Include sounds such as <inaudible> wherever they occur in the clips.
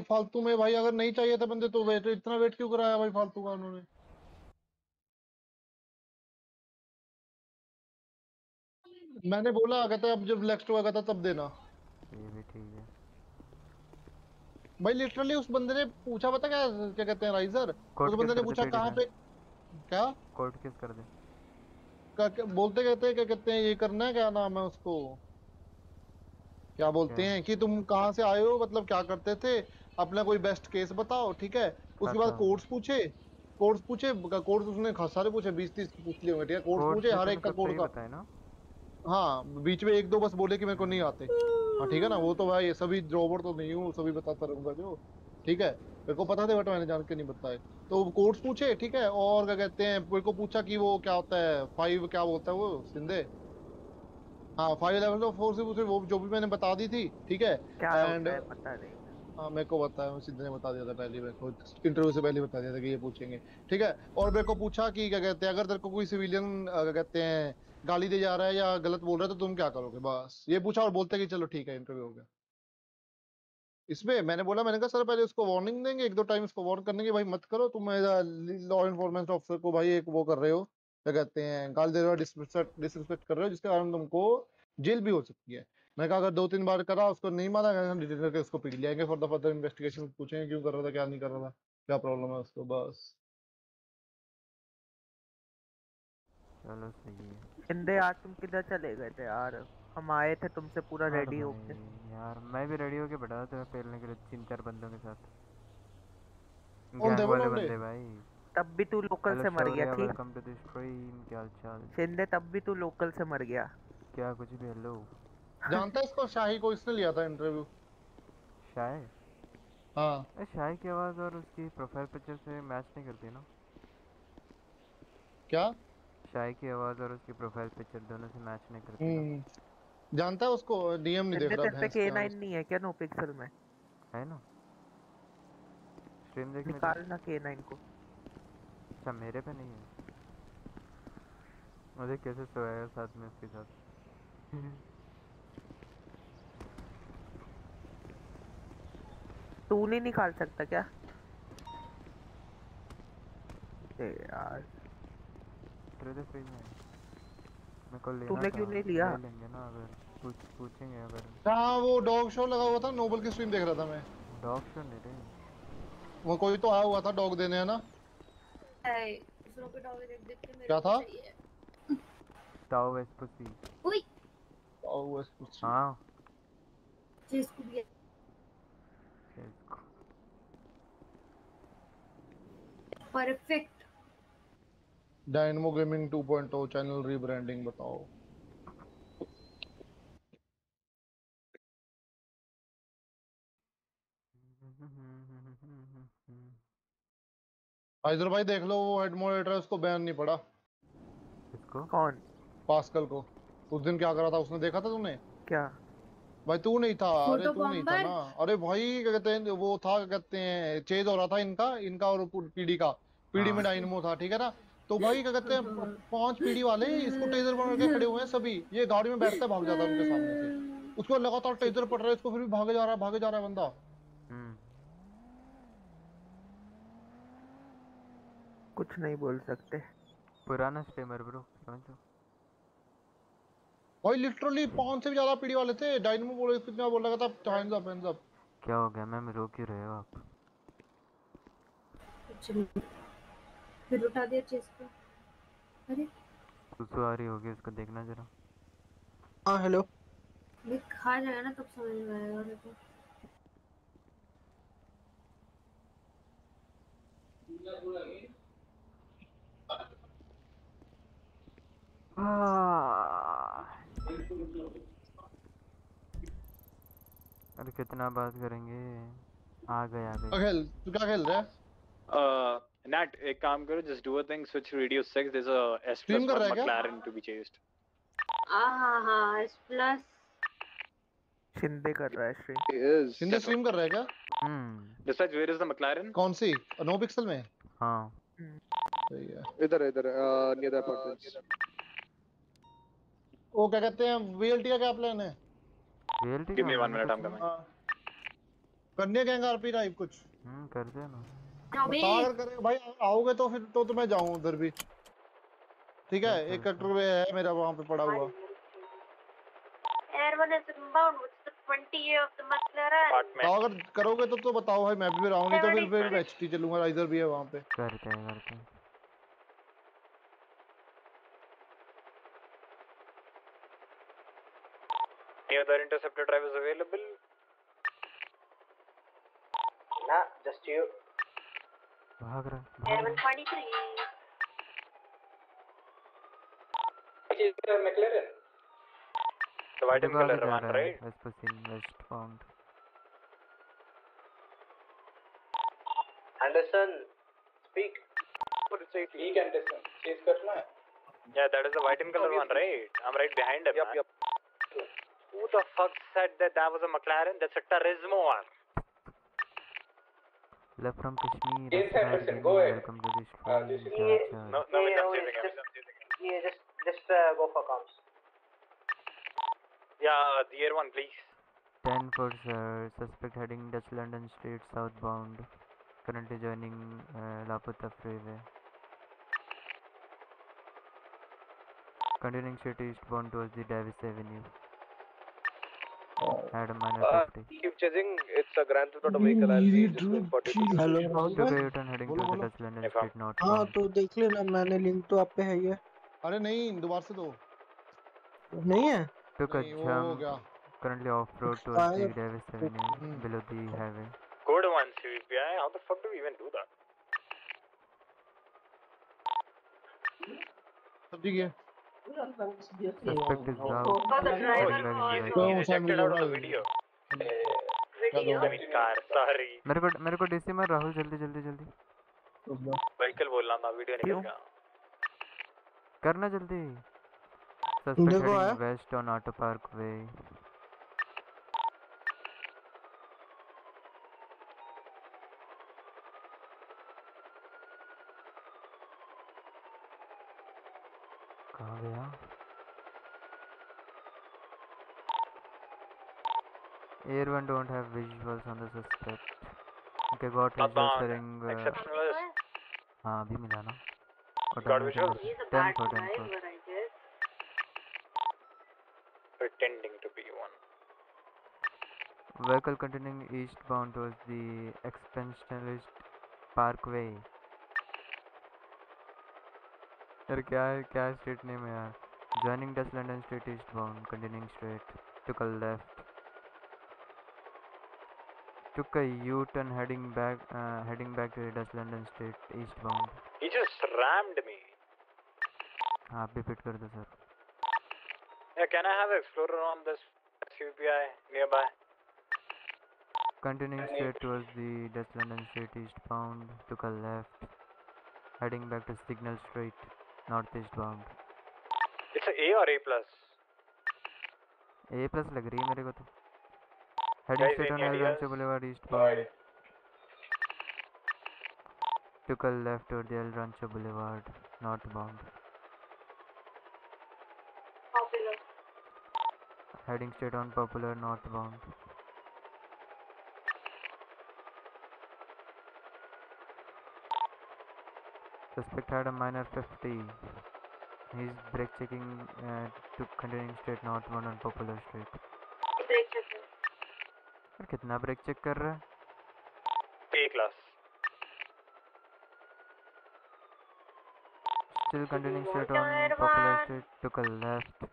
फालतू में भाई अगर नहीं चाहिए था बंदे तो वेट इतना वेट क्यों कराया भाई फालतू का उन्होंने? मैंने बोला कहते अब जब नेक्स्ट होगा था तब देना। ये भी ठीक है। भाई लिटरली उस बंदे ने पूछा पता क्या क्या कहते हैं राइजर उस बंदे ने पूछा कहाँ पे क्या? कोर्ट केस कर दे। क्या बोलते कहते हैं क्या कहते हैं ये करना है क्या नाम है उसको? क्या बोलते? हैं कि तुम कहाँ से आए हो मतलब क्या करते थे? अपना कोई बेस्ट केस बताओ ठीक है? उसके बाद अच्छा। कोर्ट्स पूछे कोर्ट्स पूछे कोर्ट्स उसने खास सारे पूछे बीस तीस पूछ लिए होंगे ठीक है? कोर्ट्स पूछे हर तो एक का मतलब कोर्ट का। बताए ना। हाँ बीच में एक दो बस बोले कि मेरे को नहीं आते। हाँ ठीक है ना? वो तो भाई सभी ड्रॉवर तो नहीं हूँ सभी बताता रहूँगा जो। ठीक है? मेरे को पता था बट मैंने जान के नहीं बताए। तो कोर्ट्स पूछे ठीक है? और क्या कहते हैं मेरे को पूछा कि वो क्या होता है फाइव क्या बोलता है वो सिंधे? हाँ फाइव लेवल ऑफ़ फोर्स पूछे वो जो भी मैंने बता दी थी ठीक है? है पता नहीं हाँ मेरे को है, सिद्धू ने बता दिया था पहले, मेरे को इंटरव्यू से पहले बता दिया था कि ये पूछेंगे, ठीक है? और मेरे को पूछा कि क्या कहते हैं, अगर तेरे को कोई सिविलियन क्या कहते हैं, गाली दे जा रहा है या गलत बोल रहा है तो तुम क्या करोगे? बस, ये पूछा और बोलते कि चलो ठीक है इंटरव्यू हो गया। इसमें मैंने बोला, मैंने कहा, सर, पहले उसको वार्निंग देंगे, एक दो टाइम उसको वार्न करने की, भाई मत करो, तुम लॉ इन्फोर्समेंट ऑफिसर को भाई एक वो कर रहे हो, क्या कहते हैं, गाली दे रहे हो डिसरिस्पेक्ट कर रहे हो, जिसके कारण तुमको जेल भी हो सकती है। मैंने कहा अगर दो तीन बार करा उसको नहीं माना हम डिटेल करके उसको पीट लियाएँगे फॉर द फर्दर इन्वेस्टिगेशन पूछेंगे क्यों कर रहा था क्या नहीं कर रहा था क्या प्रॉब्लम है उसको बस. चलो सही है। इंदे आज तुम किधर चले गए थे यार? हम आए थे तुमसे पूरा रेडी होके। यार मैं भी रेडी होके बैठा था तुम्हें पेलने के लिए तीन चार बंदों के साथ। कौन थे गैंग वाले बंदे? भाई। तब भी तू लोकल से मर गया थी वेलकम टू द स्ट्रीम क्या हालचाल शिंदे तब भी तू लोकल से मर गया। क्या कुछ भी हेलो जानता है इसको? शाही को इसने लिया था इंटरव्यू शाय हाँ। ए शाय की आवाज़ और उसकी प्रोफ़ाइल पिक्चर से मैच नहीं करती ना। क्या? शाय की आवाज़ और उसकी प्रोफ़ाइल पिक्चर दोनों से मैच नहीं करती हम्म। जानता है उसको? डीएम नहीं देख रहा के K9 नहीं है क्या नो पिक्सल में? है ना। स्ट्रीम देखने निकाल ना K9 को। अच्छा मेरे पे नहीं है। मुझे कैसे सोया साथ में उसके साथ? तू नहीं निकाल सकता क्या? यार। ट्रेलर फ्री में मैं कल लेना तूने था, क्यों नहीं लिया? लेंगे ना अगर। पूछ पूछेंगे अगर। हाँ वो डॉग शो लगा हुआ था नोबल की स्ट्रीम देख रहा था मैं। डॉग शो नहीं रहे वो कोई तो आया हुआ था डॉग देने है ना? दूसरों के डॉग देख देख के मेरे क्या था? चाहिए। ताओ वेस्ट पुसी उई और वो कुछ- हाँ। चीज़ को भी इसको perfect. Dynamo Gaming 2.0 channel rebranding बताओ। आइजर भाई देख लो वो हेड मॉडरेटर उसको बैन नहीं पड़ा। इसको कौन? पास्कल को। उस दिन क्या करा था? उसने देखा था तूने? क्या? भाई तू नहीं था अरे तू नहीं था ना। अरे भाई क्या कहते हैं वो था क्या कहते हैं चेज हो रहा था इनका इनका और पीडी का। पीडी में हाँ। डायनमो था ठीक है ना? तो भाई क्या कहते हैं पाँच पीडी वाले इसको टेजर मार के खड़े हुए हैं सभी। ये गाड़ी में बैठता है भाग जाता है उनके सामने से। उसको लगातार टेजर पड़ रहा है इसको फिर भी भागे जा रहा है भागे जा रहा है बंदा। हम्म। कुछ नहीं बोल सकते। पुराना स्ट्रीमर ब्रो समझो भाई लिटरली पाँच से भी ज़्यादा पीडी वाले थे। डायनमो बोले कितना बोल रहा था हैंड्स अप हैंड्स अप क्या हो गया? मैम रो क्यों रहे हो आप? फिर उठा दिया चीज़ को। अरे। सुसु आ रही होगी उसको देखना जरा। हाँ हेलो ये खा जाएगा ना तब समझ में आएगा। मेरे को अरे कितना बात करेंगे। आ गए आ गए। खेल तू क्या खेल रहा है? Uh, Nat, एक काम करो, do a thing, switch to radio 6, there's a S Stream plus कर one रहा है क्या? McLaren to be chased. आ हाँ हाँ एस प्लस शिंदे कर रहा है स्ट्रीम. सिंधे स्ट्रीम कर रहा है क्या? हम्म। Dispatch, where is the McLaren? कौन सी? नो पिक्सल में? हाँ। सही है। इधर इधर नियर द अपार्टमेंट्स वो क्या कहते हैं वीएलटी का क्या प्लान है? Me one minute, I'm coming. हाँ। करने गैंग आरपी टाइप कुछ। हम्म कर दे ना। अगर करेगा भाई आओगे तो फिर तो, तो मैं जाऊँ उधर भी। ठीक है अच्छा, एक कटर वे है मेरा वहाँ पे पड़ा हुआ। Air one is inbound with 20 of the McLaren. Apartment. अगर करोगे तो तो बताओ भाई मैं भी नहीं तो फिर फिर एचटी चलूँगा इधर भी है वहाँ पे। करते हैं करते हैं। other interceptor drive is available? Nah, just you. Bhagra. 1143. Which is the McLaren? The white and color one, right? Vespacin westbound. Anderson, speak. Speak Anderson. She's Karna. Yeah, that is the white in color one, right? I'm right behind him. Yep, man. yep. Who the fuck said that that was a McLaren? That's a Turismo one. Left from Kashmir. Yes, Asrar Anderson, go ahead. Welcome to this Uh, this is- Jai Yeah, No, no, Yeah, I'm no, saving him. just- I'm saving him. Yeah, just just uh, go for comms. Yeah, uh, the air one, please. 10 for sir. Suspect heading Dutch London Street southbound. Currently joining uh, Laputa Freeway. Continuing straight eastbound towards the Davis Avenue. Had a minor Uh, 50. keep chasing. It's a grand theft auto vehicle. I'll see just 40. Hello Took a U-turn heading towards the बोलो। Dutch London If I'm- Street हाँ. तो देख लेना मैंने link तो आप पे है ही है अरे नहीं दोबारा से दो नहीं है हो गया Currently off-road towards the Davis Avenue Hmm. below the highway. Code one, CVPI. How the fuck do we even do that? सब ठीक है मेरे को डीसी मार राहुल जल्दी जल्दी जल्दी। व्हीकल बोलना था वीडियो नहीं करना जल्दी। Suspend best on auto park way कहाँ गया Air one don't have visuals on the suspect. Okay, got Not visuals bound. showing. Uh, Exceptionalist. हाँ अभी मिला ना Got Automatic visuals? He's a 10 bad for 10 for driver, I guess. Pretending to be one. Vehicle continuing eastbound towards the expansionist parkway. यार क्या है क्या है street name है यार joining Dutch London Street eastbound continuing straight took a left took a U-turn heading back uh, heading back to Dutch London Street eastbound He just rammed me. हाँ आप भी फिट कर दो sir Yeah, can I have Explorer on this CVPI nearby? continuing straight towards the Dutch London Street eastbound took a left heading back to Signal Street Northeast bound It's a A or A plus? A plus लग रही है मेरे को तो heading straight on any L ideas? Branch boulevard east bound took a left toward the El Rancho Boulevard northbound Popular. heading straight on Popular northbound suspect had a minor 50 he's brake checking uh, to continuing straight northbound on Popular Street Break checker. यार कितना brake check कर रहा है A class. Still continuing you straight want on to Popular advance? Street, took a left.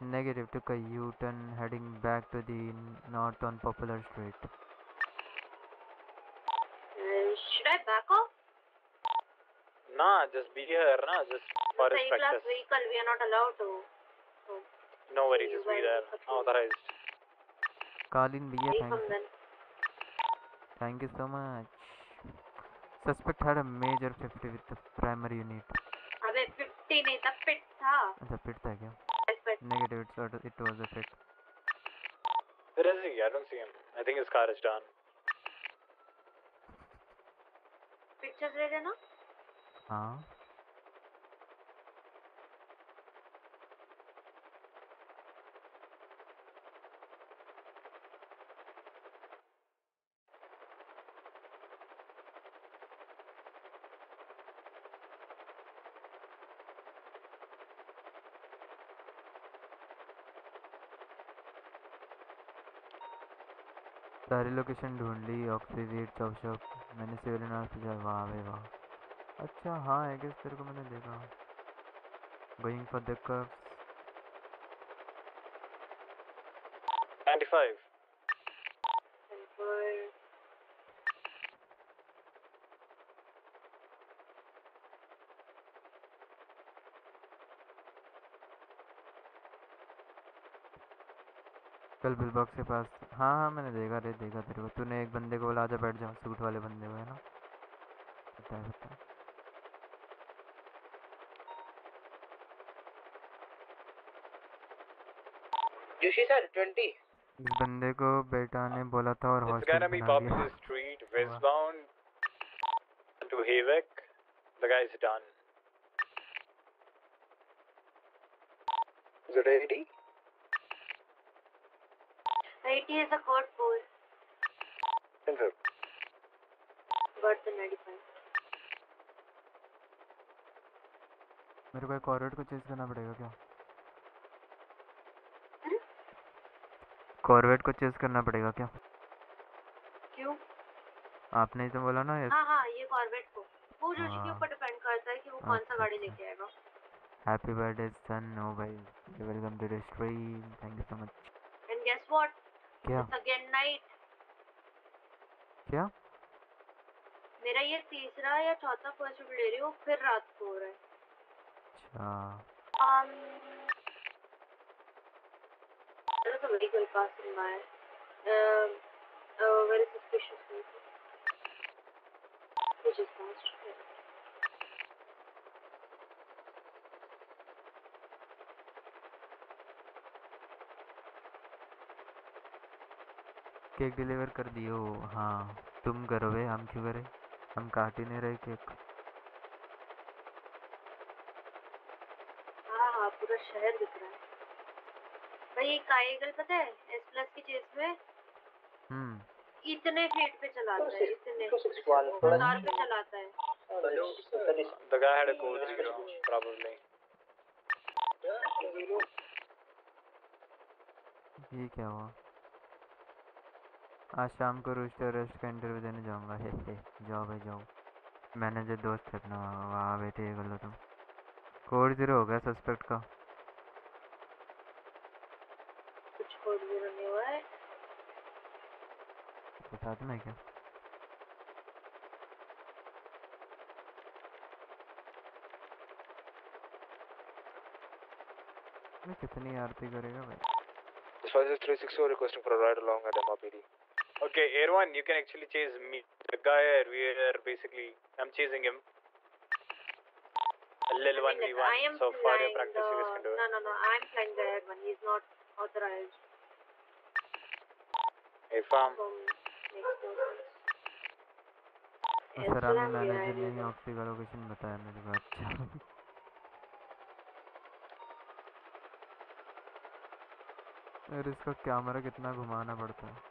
Negative, took a U-turn heading back to the n- north on Popular Street. just be here, nah, just for It's his a class practice. vehicle. We are not allowed to. No worries, You just be guys there. are patrol. Authorized. Kalin Bhaiya, Leave thank him you. then. Thank you so much. Suspect had a major 50 with the primary unit. अबे 50 नहीं था पिट था अच्छा pit था क्या But Negative, it's sort of, it was a pit. Where is he? I don't see him. I think his car is done. Pictures ले लेना हाँ। सारी लोकेशन ढूंढ ली ऑक्सीजेट चौक मैंने सिविल नर्स वहाँ पे वहाँ। अच्छा हाँ है कि तेरे को मैंने देखा। Going for the curves 95. कल बिल बॉक्स के पास। हाँ हाँ मैंने देखा रे देखा तेरे को। तूने एक बंदे को बोला आजा बैठ जाओ सूट वाले बंदे को है ना? पता है। जोशी सर 20 बंदे को बेटा ने बोला था और हॉस्टल में भी pop the street west bound to havoc the guy is done is it ready is a code for centre birth the medical मेरे को एक और को चेस करना पड़ेगा क्या? कॉर्वेट को चेस करना पड़ेगा क्या? क्यों? आपने ही तो बोला ना हाँ हाँ ये कॉर्बेट को। वो के हाँ। ऊपर डिपेंड करता है कि वो कौन सा अच्छा, गाड़ी अच्छा। लेके आएगा। हैप्पी बर्थडे सन नो भाई welcome to the stream thank you so much and guess what क्या? इट्स अगेन नाइट क्या? मेरा ये तीसरा या चौथा परसूट ले रही हूँ फिर रात को हो रहा है। अच्छा। Um there's a vehicle passing by um a very suspicious vehicle we just passed cake deliver कर दियो हाँ तुम करो बे हम क्यों करें हम काट ही नहीं रहे केक हाँ हाँ पूरा शहर दिख रहा है भाई ये पता है? एस प्लस की चेस में हम्म। इतने फीट पे चलाता है इतने। 261 थोड़ा हज़ार पे चलाता है। The guy had a zero, probably. ये क्या हुआ? आज शाम को रूस्ट और रेस्ट का इंटरव्यू देने जाऊँगा। हे हे जाओ भाई जाओ। मैनेजर दोस्त है अपना वाह बेटे ये कर लो तुम कोड ज़ीरो हो गया सस्पेक्ट का। तो साथ में है क्या मैं कितनी आरती करेगा भाई This was 360 requesting for a ride along at MRPD. Okay, Air One, you can actually chase me. The guy we are basically, I'm chasing him. A little I one mean, v like, I one. am So far, your flying practice you guys the- can do it. No, no, no. I'm flying the air one. He's not authorized Hey, farm. from makes no sense. sir आपने manager ने. ही oxy का location बताया मेरे को अच्छा <laughs> यार इसका कैमरा कितना घुमाना पड़ता है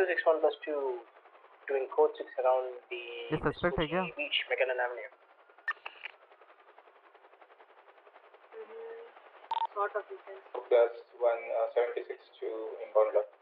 261 plus 2 doing code 6 around the yes, suspect hai kya? beach, McKinnon Avenue. Mm -hmm. Sort of Plus 176 uh, to inbound left.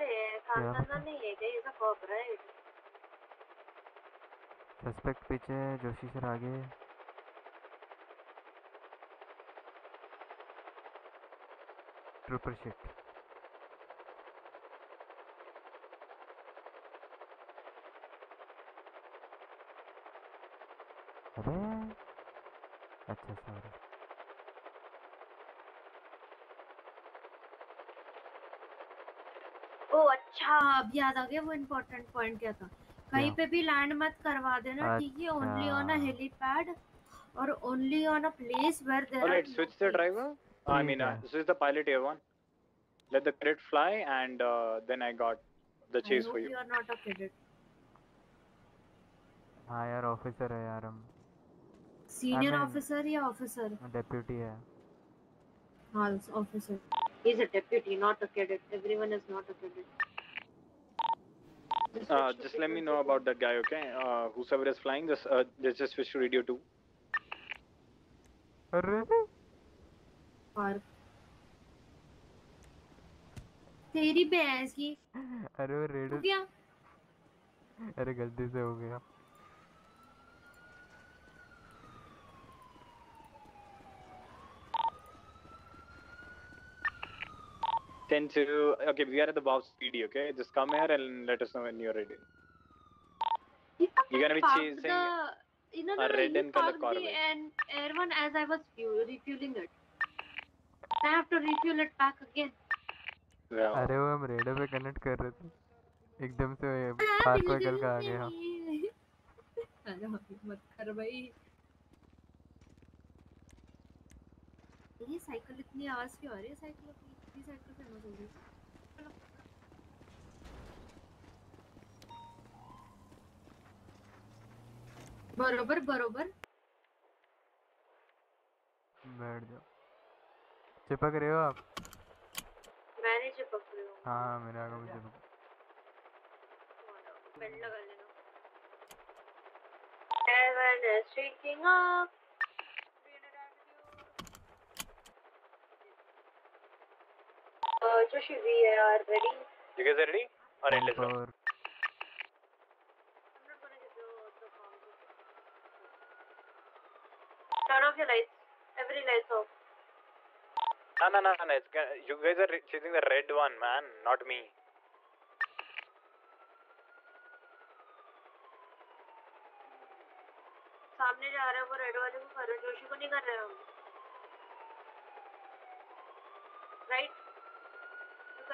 नहीं है क्या? ये सब सस्पेक्ट पीछे है, जोशी सर आगे। ट्रिपल शिट अबे अच्छा सॉरी ओ अच्छा अब याद आ गया वो इम्पोर्टेंट पॉइंट क्या था कहीं पे भी लैंड मत करवा देना ठीक है ओनली ऑन अ अच्छा। हेलीपैड और only on a place where there switch the driver. I mean, uh, Okay. switch the pilot here one. Let the credit fly, and uh, then I got the chase for you. you are not a हाँ यार officer है यार हम senior officer या officer deputy है हाँ officer is a deputy not a cadet everyone is not a cadet Uh, just let me know about that guy, okay? Uh, whosoever is flying, just uh, just just switch to radio two. अरे और तेरी भैंस की अरे वो तू raider क्या अरे गलती से हो गया Ten to okay, we are at the Bob PD, okay? Just come here and let us know when you're ready. You're gonna be parked chasing the, no, no, a no, red you and color parked the Corvette. and air one as I was fuel, refueling it. I have to refuel it back again. Yeah. अरे वो हम raider पे connect कर रहे थे एकदम से हाँ, फास्ट बिल्कुल व्हीकल का आ गया नहीं। अरे भाई, मत कर भाई ये साइकिल इतनी आवाज क्यों आ रही है साइकिल फ़ेमस बरोबर बरोबर. बैठ जाओ। चिपक रहे हो आप? मैं नहीं चिपक रही हूँ। हाँ मेरे आगे में चिपक बेल्ट लगा लेना Heaven is shaking up. Uh, Joshi, we are ready. You guys are ready? Alright, let's go. Turn off your lights. Every light's off. No, no, no, no. It's, you guys are re- chasing the red one, man, not me. सामने जा रहा है वो red वाले को कर रहे हैं, जोशी को नहीं कर रहे हम right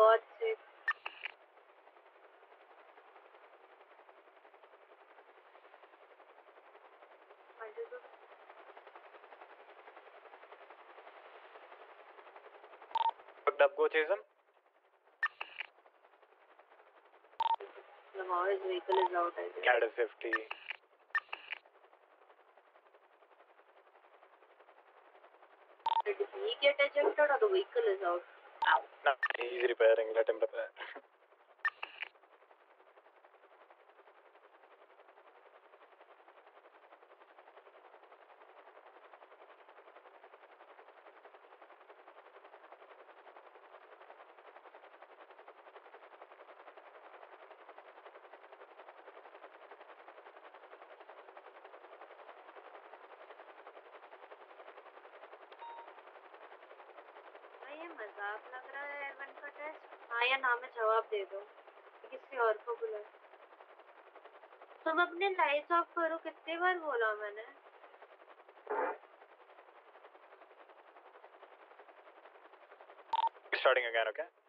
God's sake. Multiple. Go chase him. Now his vehicle is out, I. Cat is 50. Did he get ejected or the vehicle is out? நான் ஈஸி റിപ്പയറിംഗ് അറ്റംപ്റ്റ് मज़ाक लग रहा है एवन का टेस्ट हाँ या ना में जवाब दे दो। किसी और को बुला। तुम अपने लाइट्स ऑफ़ करो कितनी बार बोला मैंने? Starting again, okay?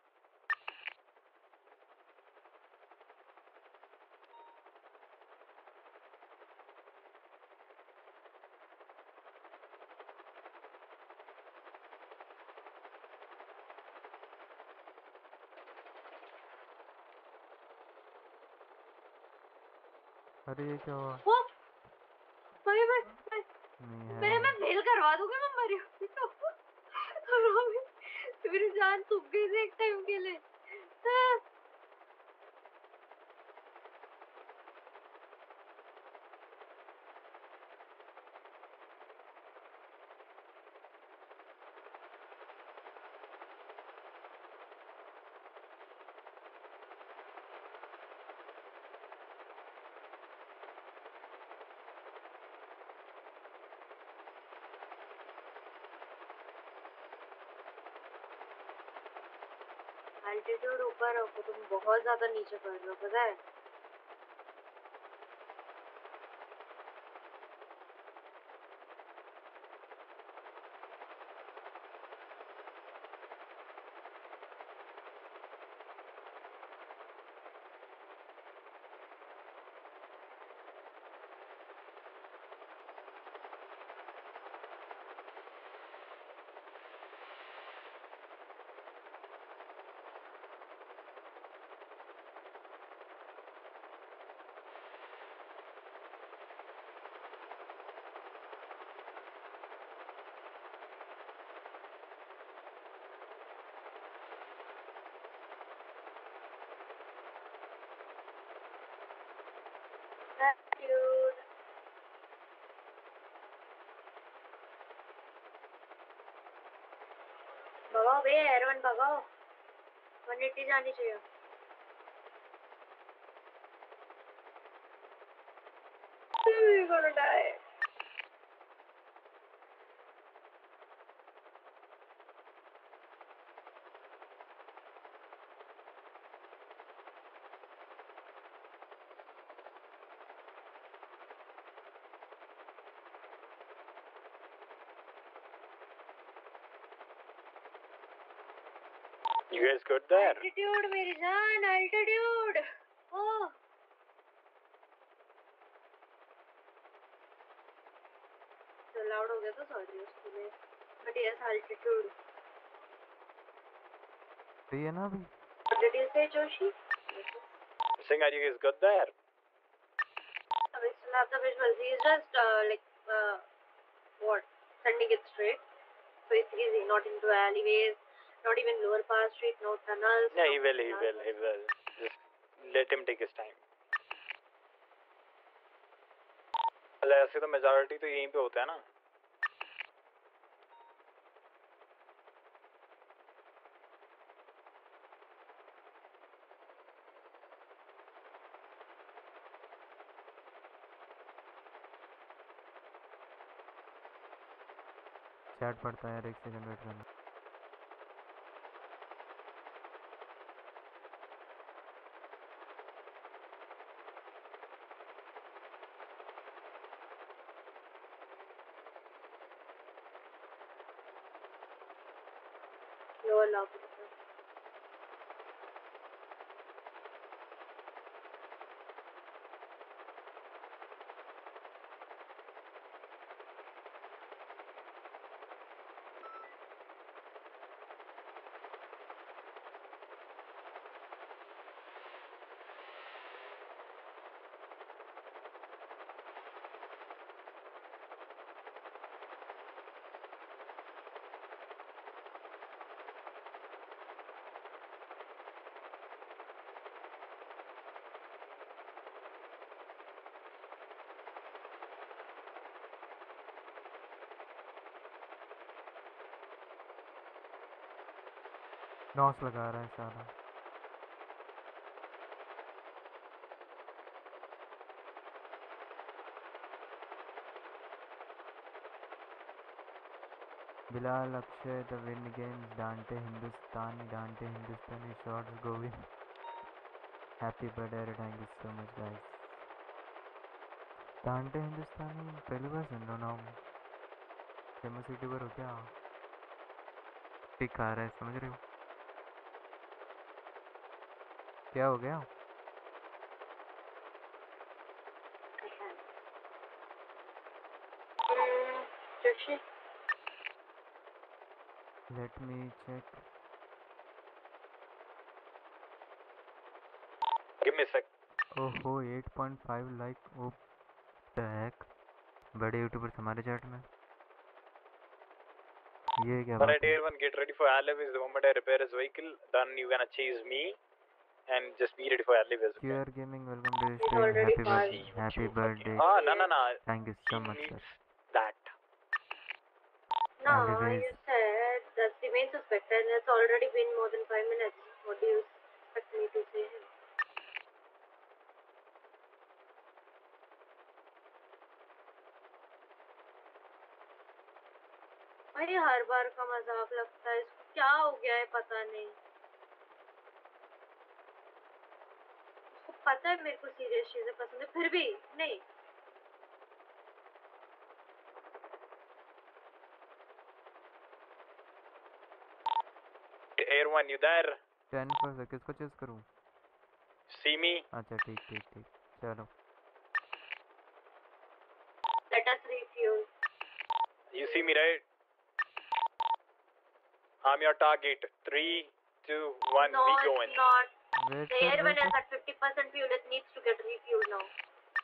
अरे ये क्या हुआ? वो मम्मी मैं मैं मैं मैं फेल करवा दूँगी मैं मरी तो मेरी जान सूख गई थी एक टाइम के लिए हाँ। ऊपर रखो तुम बहुत ज़्यादा नीचे कर रहे हो पता है एल्टीट्यूड भगाओ भैया भगाओ 180 जानी चाहिए I'm gonna die. You guys good there? Altitude मेरी जान altitude. Oh. तो लाउड हो गया तो सॉरी उसके लिए बट यस altitude. सही है ना अभी What did you say, Joshi? Saying, are you guys good there? We still have the visuals. He's just uh, like uh, what sending it straight. So it's easy, not into alleyways, Not even lower pass street, no tunnels. Yeah, no he will, he will, he will. Just let him take his time. well, ऐसे तो majority तो यहीं पे होता है ना chat पड़ता है एक सेकंड वेट करना Lower lock. नॉस लगा रहा है सारा। Bilal, Akshay the win games Dante, Hindustani Dante, Hindustani shots Govind. Happy birthday thank you so much guys Dante, Hindustani, पहली बार सुन रहा हूँ फ़ेमस यूट्यूबर हो क्या? टिक आ रहा है, समझ रहे हो? क्या हो गया? लेट मी चेक ओहो एट पॉइंट फाइव लाइक ओ टैक बड़े यूट्यूबर्स हमारे चैट में। ये क्या बात है? One get ready for LM is the moment I repair his vehicle then you gonna chase me and just be ready for Alivis. Okay? QR gaming welcome to He's stream already happy passed. Birthday happy birthday Ah, no, no, no. Thank you He so much sir needs that. No, Anyways. you said that's the main suspect and it's already been more than five minutes. What do you expect me to say? भाई हर बार का मजाक लगता है इसको क्या हो गया है पता नहीं पता है मेरे को सीरियस चीज़ें पसंद है फिर भी नहीं Air one, you there? Ten पर किसको चेस करूँ See me? अच्छा ठीक ठीक ठीक चलो let us refuel You see me, right? I'm your target. Three, two, one, no we it's going. The air when at 50% fuel, it needs to get refueled now.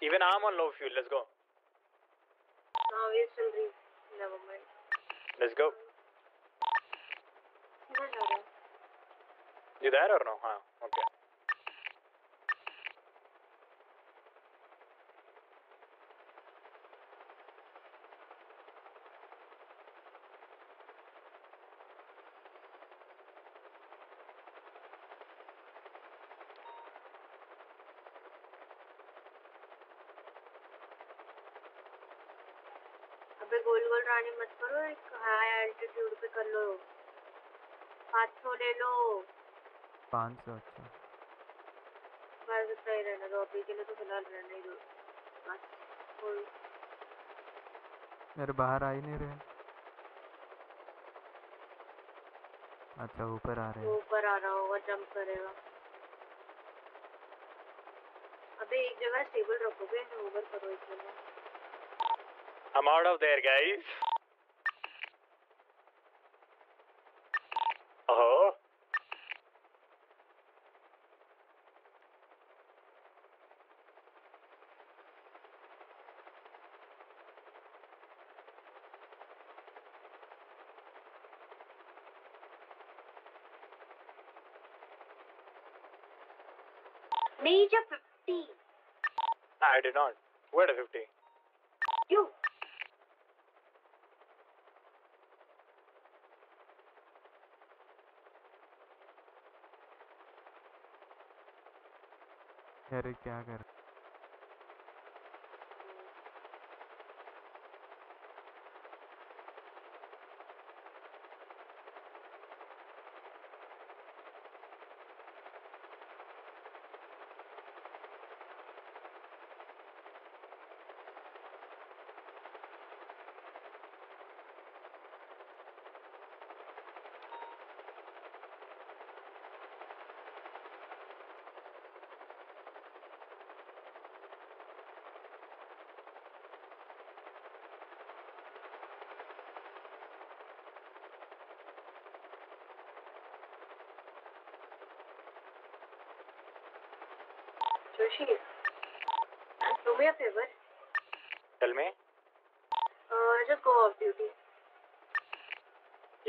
Even I'm on low fuel, let's go. No, we're still re... Never mind. Let's go. You there or no? Huh, okay. मत करो एक high altitude पे कर लो। पाँच सौ ले लो। पाँच सौ अच्छा। बस इतना ही रहने दो अभी के लिए तो फ़िलहाल रहने ही दो। बस कोई। यार बाहर आ ही नहीं रहे। अच्छा ऊपर आ रहे हैं। ऊपर आ रहा होगा जंप करेगा। अबे एक जगह स्टेबल रखोगे ओवर करो एक जगह। I'm out of there, guys. Ninja 50 I did not. Where the 50? you यार ये क्या कर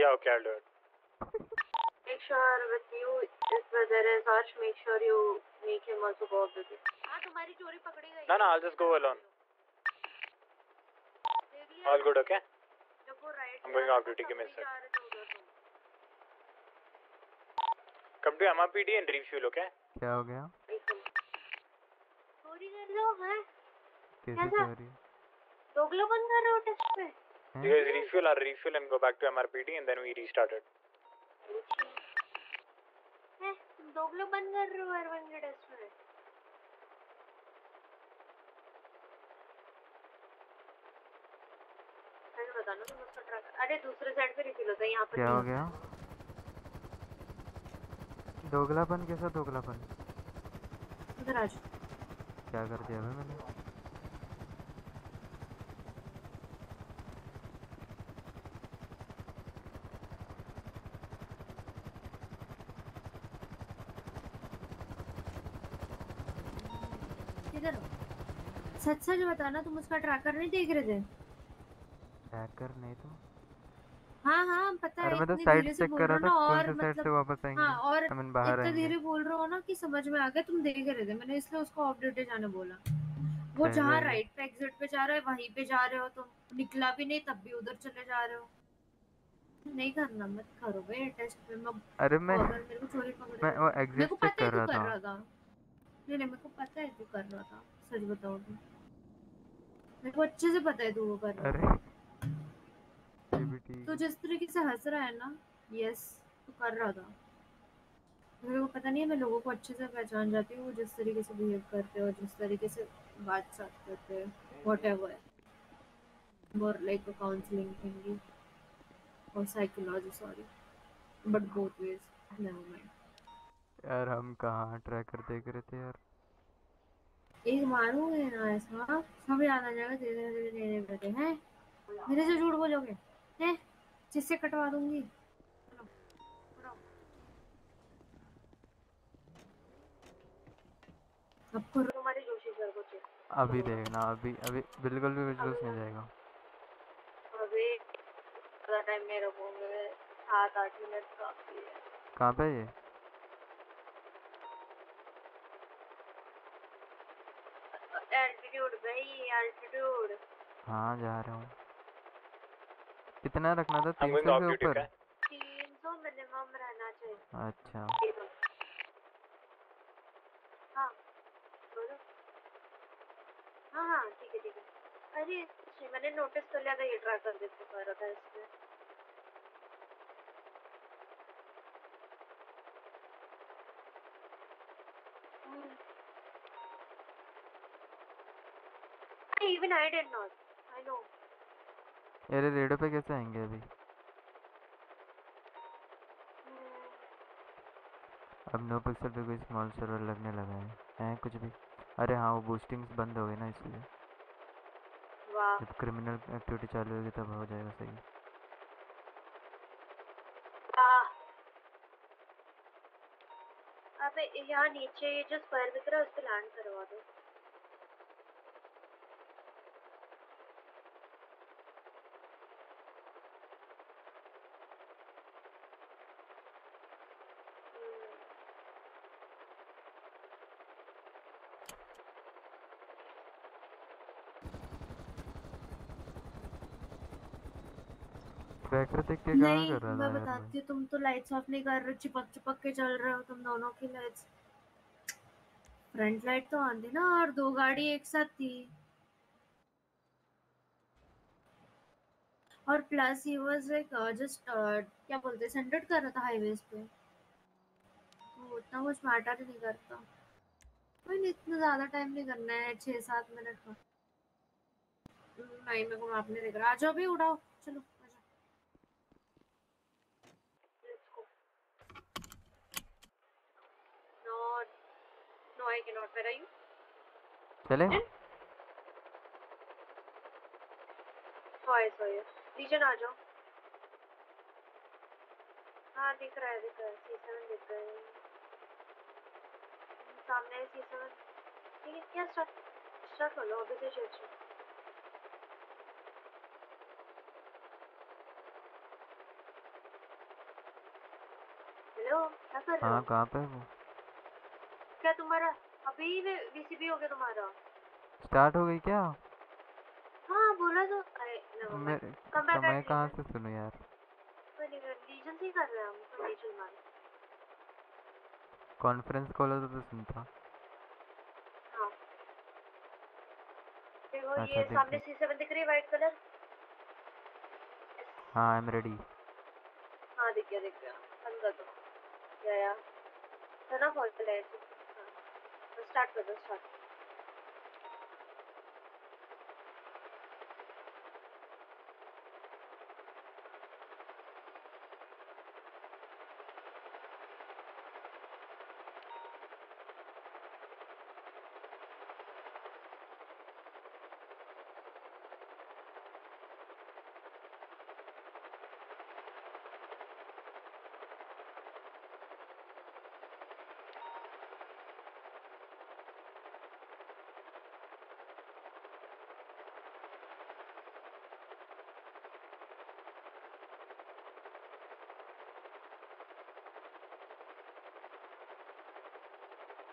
Yeah, okay, I'll do it. make sure with you if there is Arch make sure you make him also go off duty हाँ तुम्हारी चोरी पकड़ी गई No, no, I'll just go alone. All good, okay? I'm going off duty, give me a sec. Come to MRPD and refuel, okay? क्या हो गया चोरी कर रहे हो हैं कैसे कैसा? चोरी दोगलो बंद कर रहे हो टेस्ट पे You guys refuel, I'll refuel and go back to MRPD and then we restarted. दोगलो बंद कर रहे हो के अरे दूसरे साइड पे रिफिल होता है यहाँ पर क्या हो गया? दोगलापन? कैसा दोगलापन? क्या कर दिया मैंने किधर हो सच सच बताना तुम उसका ट्रैकर नहीं देख रहे थे? हैकर नहीं तो? हाँ हाँ पता है अरे मैं तो साइड से चेक कर रहा था और से साइड से मतलब वापस आएँगे? हाँ और मीन बाहर इतने आएँगे। धीरे बोल रहे हो ना कि समझ में आ गया तुम देख रहे थे मैंने इसलिए उसको ऑफ़ ड्यूटी जाने बोला। वो जहाँ राइट पे एग्जिट पे जा रहा है वहीं पे जा रहे हो तुम निकला भी नहीं तब भी उधर चले जा रहे हो। नहीं करना मत करो बे टेस्ट में मैं अरे मैं मेरे को चोरी पकड़ मैं वो एग्जिट चेक कर रहा था। नहीं नहीं मेरे को पता है तू कर रहा था सच बताओ तो। मेरे को अच्छे से पता है तू वो कर रहा अरे भी तो जिस तरीके से हंस रहा है ना यस तू कर रहा था। मेरे को पता नहीं है मैं लोगों को अच्छे से पहचान जाती हूँ वो जिस तरीके से बिहेव करते हैं और जिस तरीके से बात साथ करते हैं whatever like a counseling thingy or psychology sorry but both ways never mind यार हम कहाँ ट्रैकर देख रहे थे यार? एक मारूँगे ना ऐसा? सब याद आ जाएगा धीरे धीरे धीरे धीरे हैं? मेरे से झूठ बोलोगे? हैं? जिससे कटवा दूँगी। अब करो तुम्हारी जोशी सर को चेक अभी देखना अभी अभी बिल्कुल भी विजुअल्स नहीं जाएगा। अभी ज़्यादा टाइम रखूँगे सात आठ मिनट काफ़ी है। कहाँ पे ये? एल्टीट्यूड भाई एल्टीट्यूड हाँ जा रहा हूँ। कितना रखना था? तीन सौ के ऊपर? तीन सौ मिनिमम रहना चाहिए। अच्छा। हाँ बोलो। हाँ हाँ ठीक है ठीक है। अरे मैंने नोटिस कर लिया था ये ट्राई कर देते कर रहा था इसमें Hmm. Even I did not. I know. अरे रेडियो पे कैसे आएँगे अभी? Hmm. अब नो पिक्सल पे कोई स्मॉल सर्वर लगने लगा है। हैं कुछ भी? अरे हाँ वो बूस्टिंग्स बंद हो गई ना इसलिए। जब क्रिमिनल एक्टिविटी चालू होगी तब हो जाएगा सही। अबे यहाँ नीचे ये जो स्क्वायर दिख रहा है उस पे लैंड करवा दो हम्म, के कहाँ कर रहा मैं था मैं बताती हूँ तुम तो लाइट्स ऑफ़ नहीं कर रहे हो चिपक चिपक के चल रहे हो तुम दोनों की लाइट्स फ्रंट लाइट तो ऑन थी ना और दो गाड़ी एक साथ थी। और plus he was like just क्या बोलते हैं सेंटर्ड कर रहा था हाईवेज पे। तो उतना कुछ मैटर नहीं करता। कोई नहीं इतना ज़्यादा टाइम नहीं करना है छः सात मिनट का नहीं मेरे को आपने देख रहा। आ जाओ भी उड़ाओ चलो आ जाओ let's go. No, no, I cannot. Where are you? चले। saw you. रीजन आ जाओ। हाँ दिख रहा है दिख रहा है। सी सेवन दिख रहा है। सामने है सी सेवन ठीक है क्या स्टार्ट स्टार्ट कर लो अभी से चर्च हेलो क्या कर रहे हाँ? कहाँ पे है? वो क्या तुम्हारा? अभी वीसीबी हो गया तुम्हारा। स्टार्ट हो गई क्या? हाँ बोला तो। अरे. मैं तो कहाँ. से सुनूं यार। लीजन से ही कर रहे हैं हम तो लीजन मान कॉन्फ्रेंस कॉल होता तो सुनता हाँ। देखो अच्छा, ये देख सामने। सी सेवन दिख रही है वाइट कलर हाँ आई एम रेडी हाँ दिख गया दिख गया अंदर तो। या या। ना फॉल है स्टार्ट कर दो स्टार्ट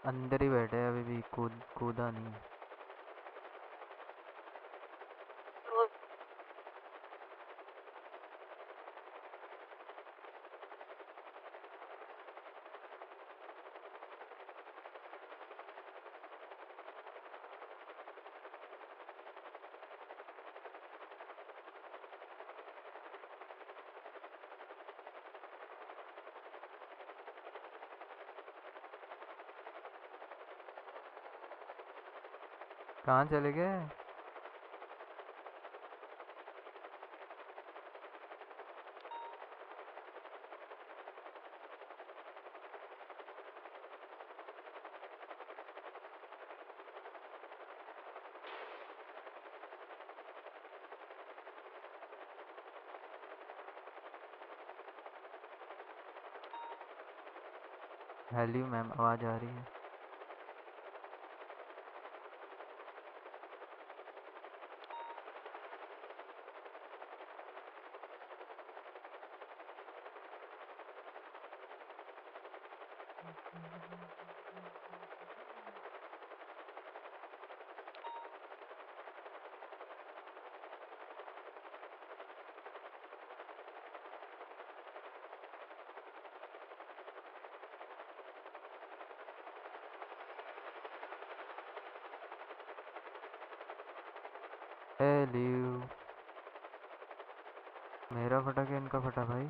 अंदर ही बैठे अभी भी कूद कूदा नहीं कहाँ चले गए? हेलो मैम आवाज़ आ रही है हेलो मेरा फटा क्या इनका फटा भाई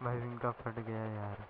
भाई इनका फट गया यार।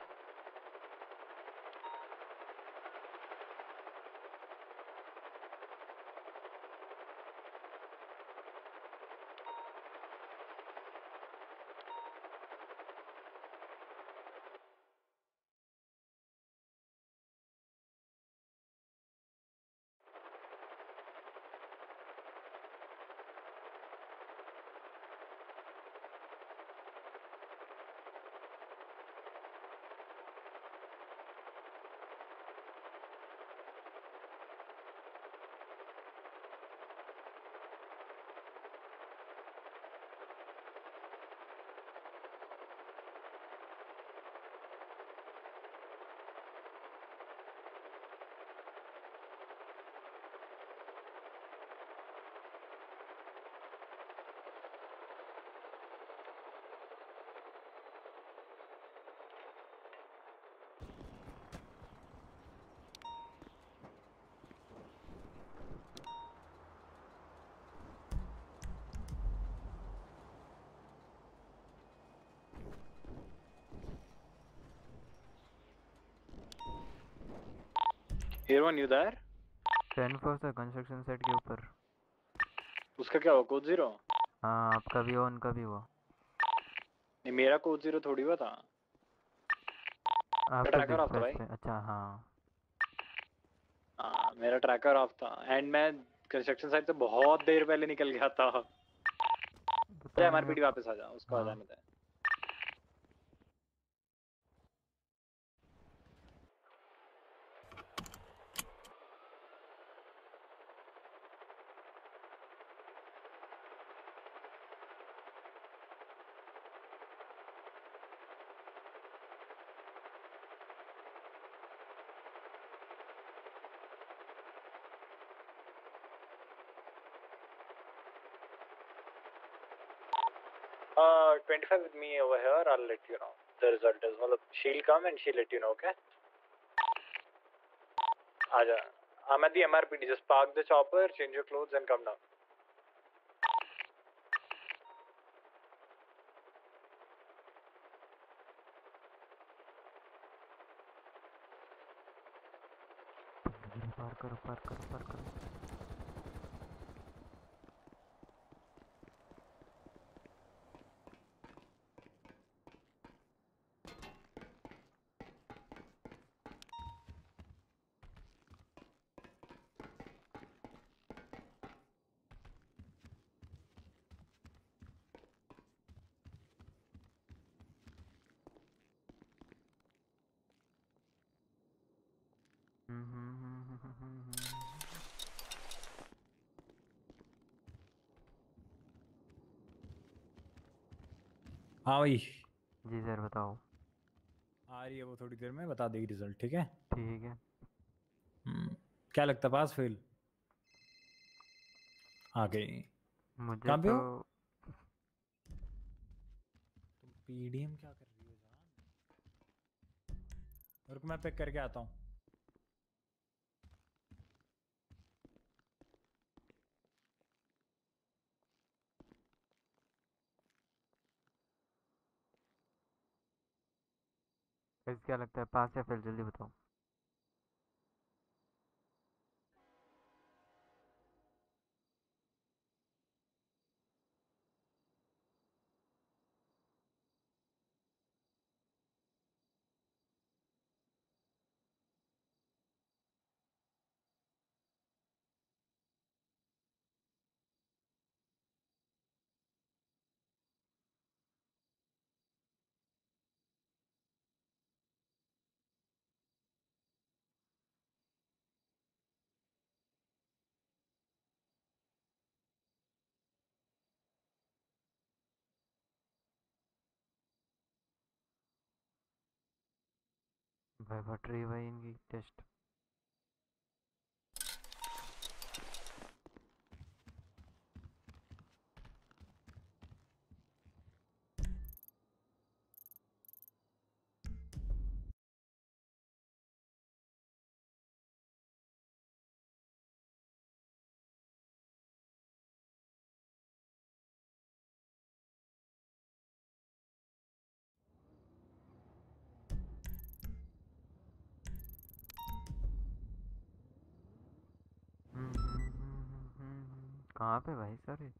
Here one, you there? Ten four से कंस्ट्रक्शन सेट के ऊपर। उसका क्या हुआ? कोड ज़ीरो हाँ आपका भी हुआ उनका भी हुआ। नहीं मेरा कोड ज़ीरो थोड़ी हुआ था। आपका ट्रैकर ऑफ़ था भाई। अच्छा हाँ। हाँ मेरा ट्रैकर ऑफ़ था। एंड मैं कंस्ट्रक्शन साइट से बहुत देर पहले निकल गया था। एमआरपीडी वापस आ जा उसको आ हाँ। जाने दे Uh, 25 with me over here. I'll let you know the result is. Well, she'll come and she'll let you know, okay? Aja. I'm at the MRPD. Just park the chopper, change your clothes, and come down. पार करो पार करो हाँ भाई जी sir बताओ आ रही है वो थोड़ी देर में बता देगी रिज़ल्ट ठीक है? ठीक है। हम्म, क्या लगता पास फेल आ गई। मुझे कहाँ पे तो हो? तुम पीडीएम क्या कर रही हो जान? रुक मैं पिक करके आता हूँ। क्या लगता है? पास या फेल जल्दी बताओ। रही है भाई इनकी टेस्ट कहाँ पे भाई सारे?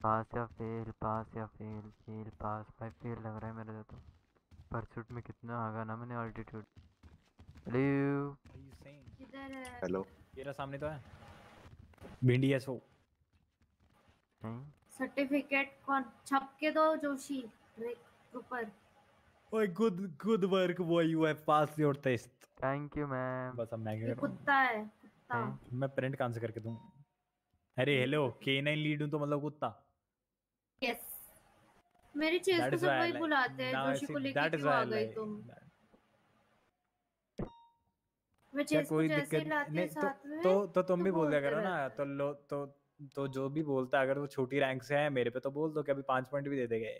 पास या फेल पास या फेल फेल पास। भाई फेल लग रहा है मेरे तो। परसूट में कितना आगा ना मैंने ऑल्टीट्यूड हेलो है? हेलो तेरा सामने तो है। भिंडी एसओ नहीं। सर्टिफिकेट कौन? छप के दो जोशी ऊपर। ओए good good work boy you have pass your test thank you ma'am बस अब मैं कुत्ता है कुत्ता। मैं प्रिंट कहाँ से करके दूँ। अरे हेलो के नाइन लीड हूँ तो मतलब कुत्ता। यस मेरी चेज को सब वही बुलाते हैं जोशी को लेके क्यों आ गई तुम? मैं क्या चेज को कोई जैसे ही दिक्कत नहीं साथ में तो तो तो तुम भी बोल दिया करो ना तो लो तो तो जो भी बोलता अगर वो छोटी रैंक से है मेरे पे तो बोल दो कि अभी पाँच पॉइंट भी दे देंगे।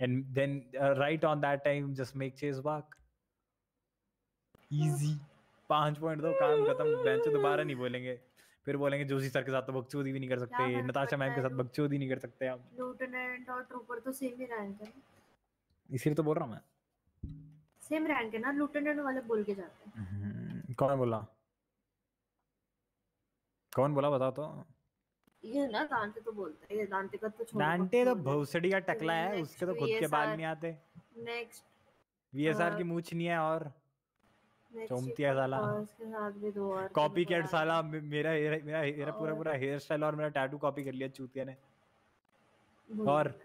And then right on that time just make chase work easy पाँच पॉइंट दो काम खत्म बेंच दोबारा नहीं बोलेंगे। फिर बोलेंगे जोशी सर के साथ तो बकचोदी भी नहीं कर सकते नताशा मैम के साथ बकचोदी नहीं कर सकते हम लूटेनेंट और ट्रूपर तो सेम ही रैंक है। इसीलिए तो बोल रहा हूँ मैं। सेम रैंक है ना लूटेनेंट वाले बोल के जाते हैं। हम्म, कौन बोला? कौन बोला बताओ तो। ये ना दांते तो बोलता है ये दांते का तो छोड़ डांटे तो भौसड़ी का टकला है उसके तो खुद के बाल नहीं आते। नेक्स्ट वीएसआर की और- मूछ नहीं है और। चौमतिया साला। उसके साथ भी दो और कॉपी कैट साला मेरा मेरा मेरा पूरा पूरा हेयर स्टाइल और मेरा टैटू कॉपी कर लिया चूतिया ने। और?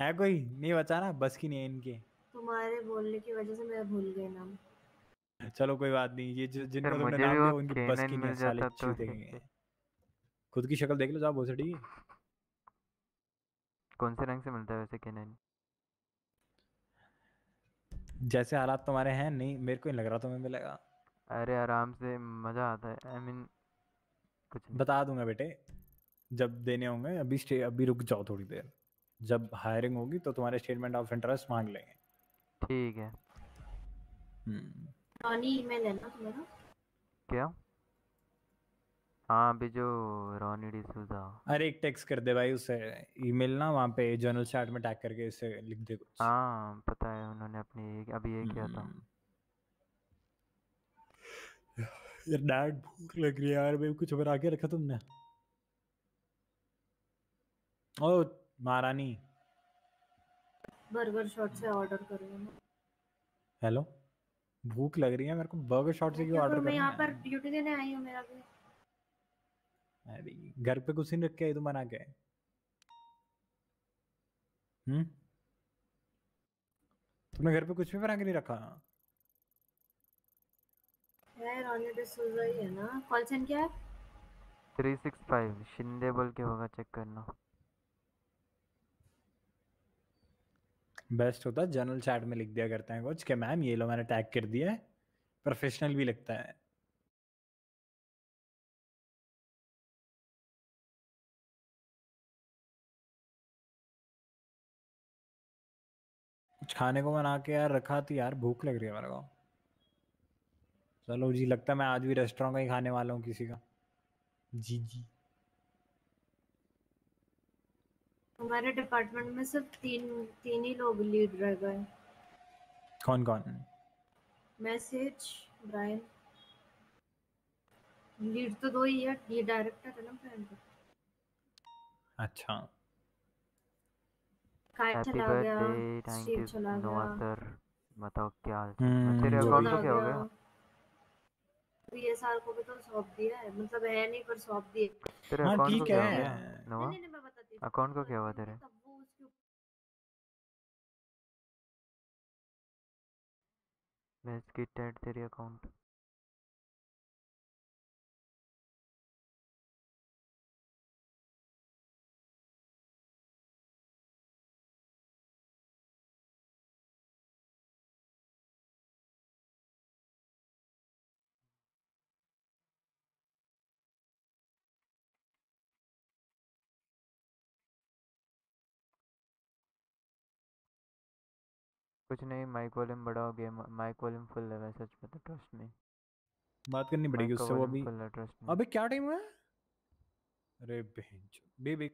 है कोई? नहीं बचा ना? बस की नहीं है इनके। तुम्हारे बोलने की वजह से मैं भूल गई नाम। चलो कोई बात नहीं ये जो- जिनको तुमने नाम लिया उनकी बस की नहीं साले जाता तो। चूते के खुद की शक्ल देख लो जाओ भोसड़ी कौन से रंग से मिलता है वैसे केनन जैसे हालात तुम्हारे हैं नहीं मेरे को नहीं लग रहा तुम्हें मिलेगा अरे आराम से मज़ा आता है। आई I मीन mean, कुछ नहीं। बता दूँगा बेटे जब देने होंगे अभी स्टे अभी रुक जाओ थोड़ी देर। जब हायरिंग होगी तो तुम्हारे स्टेटमेंट ऑफ़ इंटरेस्ट मांग लेंगे। ठीक है। हम्म। रॉनी ईमेल है ना तुम्हारा? क्या? हाँ अभी जो रॉनी डिसूजा। अरे एक टेक्स्ट कर दे भाई उसे ईमेल ना वहाँ पे जर्नल चैट में टैग करके इसे लिख दे कुछ। हाँ पता है उन्होंने अपनी एक, अभी ये किया था। हम्म। यार डैड भूख लग रही है यार मेरे कुछ बना के रखा तुमने? ओ महारानी। बर्गर शॉट से ऑर्डर करूँ ना हेलो? भूख लग रही है मेरे को बर्गर शॉट से क्यों देखो, ऑर्डर मैं यहाँ पर ड्यूटी देने आई हूँ मेरा भी। है अरे घर पे कुछ नहीं रख के आई तुम बना के हम्म? तुमने घर पे कुछ भी बना के नहीं रखा? है रोनी डिसूजा ही है ना। कॉल सेंड क्या है? थ्री सिक्स फाइव शिंदे बोल के होगा चेक करना। बेस्ट होता जनरल चैट में लिख दिया करते हैं कुछ कि मैम ये लो मैंने टैग कर दिया है। प्रोफेशनल भी लगता है। कुछ खाने को बना के यार रखा थी यार भूख लग रही है मेरे को। चलो जी लगता है मैं आज भी रेस्टोरेंट का ही खाने वाला हूँ किसी का। जी जी। हमारे डिपार्टमेंट में सिर्फ़ तीन तीन ही लोग लीड रह गए। कौन कौन? Message Brian. लीड तो दो ही है ये डायरेक्टर है ना फ्रेंड अच्छा। काय हैप्पी चला गया बर्थडे थैंक स्टीव यू चला गया सर बताओ क्या हाल तेरे अकाउंट को क्या हो गया? बीएसआर को भी तो सौंप दिया है। मतलब है नहीं पर सौंप दिया तेरे हाँ अकाउंट को क्या हो। गया? मैं बताती हूँ। अकाउंट को क्या हुआ तेरे? तब वो उसके ऊपर मैं इसकी टेड तेरी अकाउंट कुछ नहीं माइक वॉल्यूम बढ़ाओ गेम माइक वॉल्यूम फुल है वैसे सच में तो ट्रस्ट नहीं बात करनी पड़ेगी उससे वो अभी अबे क्या टाइम है? अरे बहन बेबी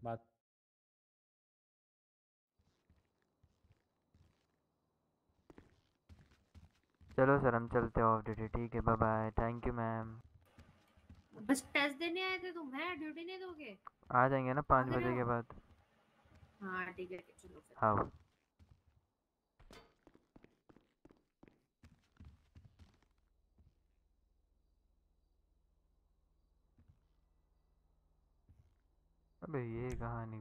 बात चलो सर हम चलते हैं ऑफ़ ड्यूटी ठीक है bye bye thank you ma'am बस टेस्ट देने आए थे तुम है? ड्यूटी नहीं दोगे? आ जाएँगे ना पाँच बजे के बाद. हाँ ठीक है चलो फिर. हाँ. अबे ये कहानी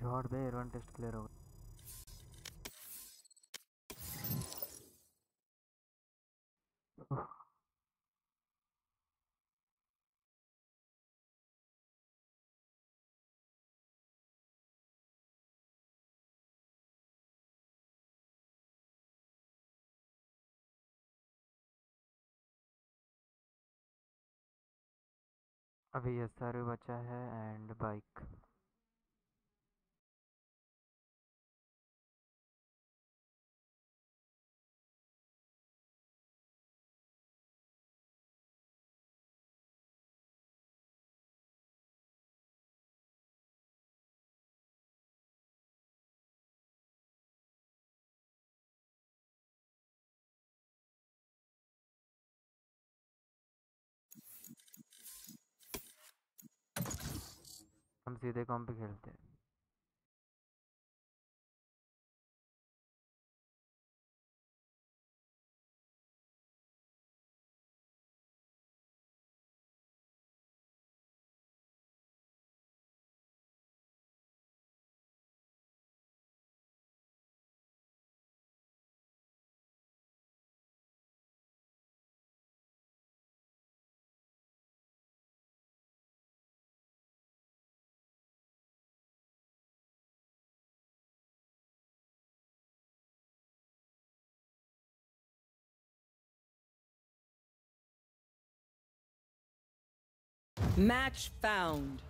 झोड़ बे वन टेस्ट क्लियर हो अभी अभी एस बचा है एंड बाइक सीधे कॉम पे खेलते हैं। Match found.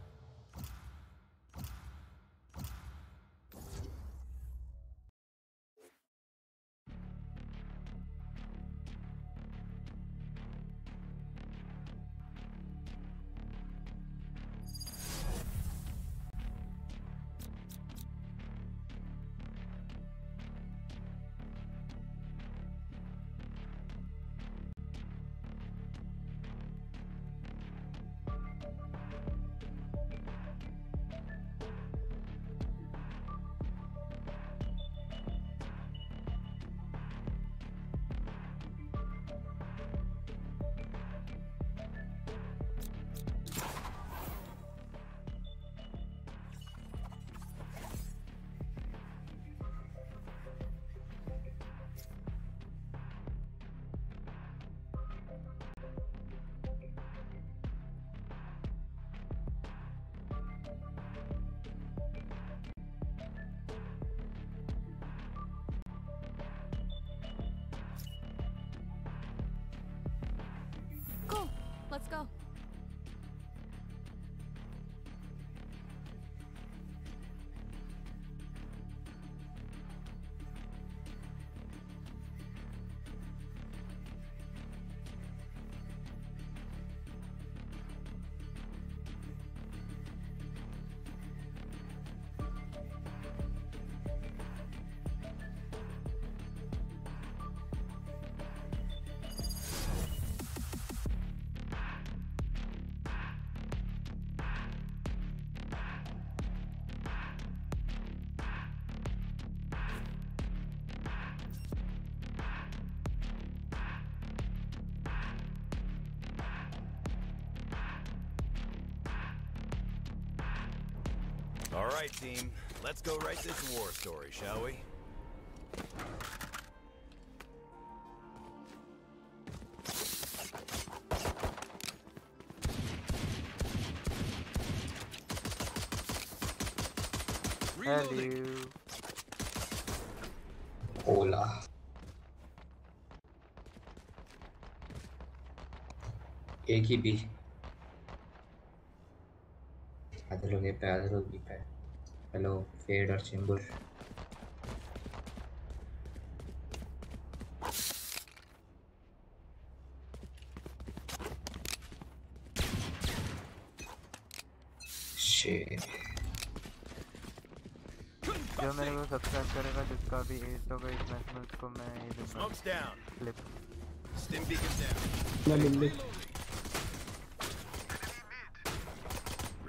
All right, team. Let's go write this war story, shall we? Hello. Hola. एक ही बी आधे लोग ए पे आधे लोग बी पे हेलो फेड और चिंबुर Shit. जो मेरे को सब्सक्राइब करेगा जिसका भी एज होगा इस मैच में उसको मैं ये दूँगा Smoke's down. Clip Stim beacon down. मैं मिल ली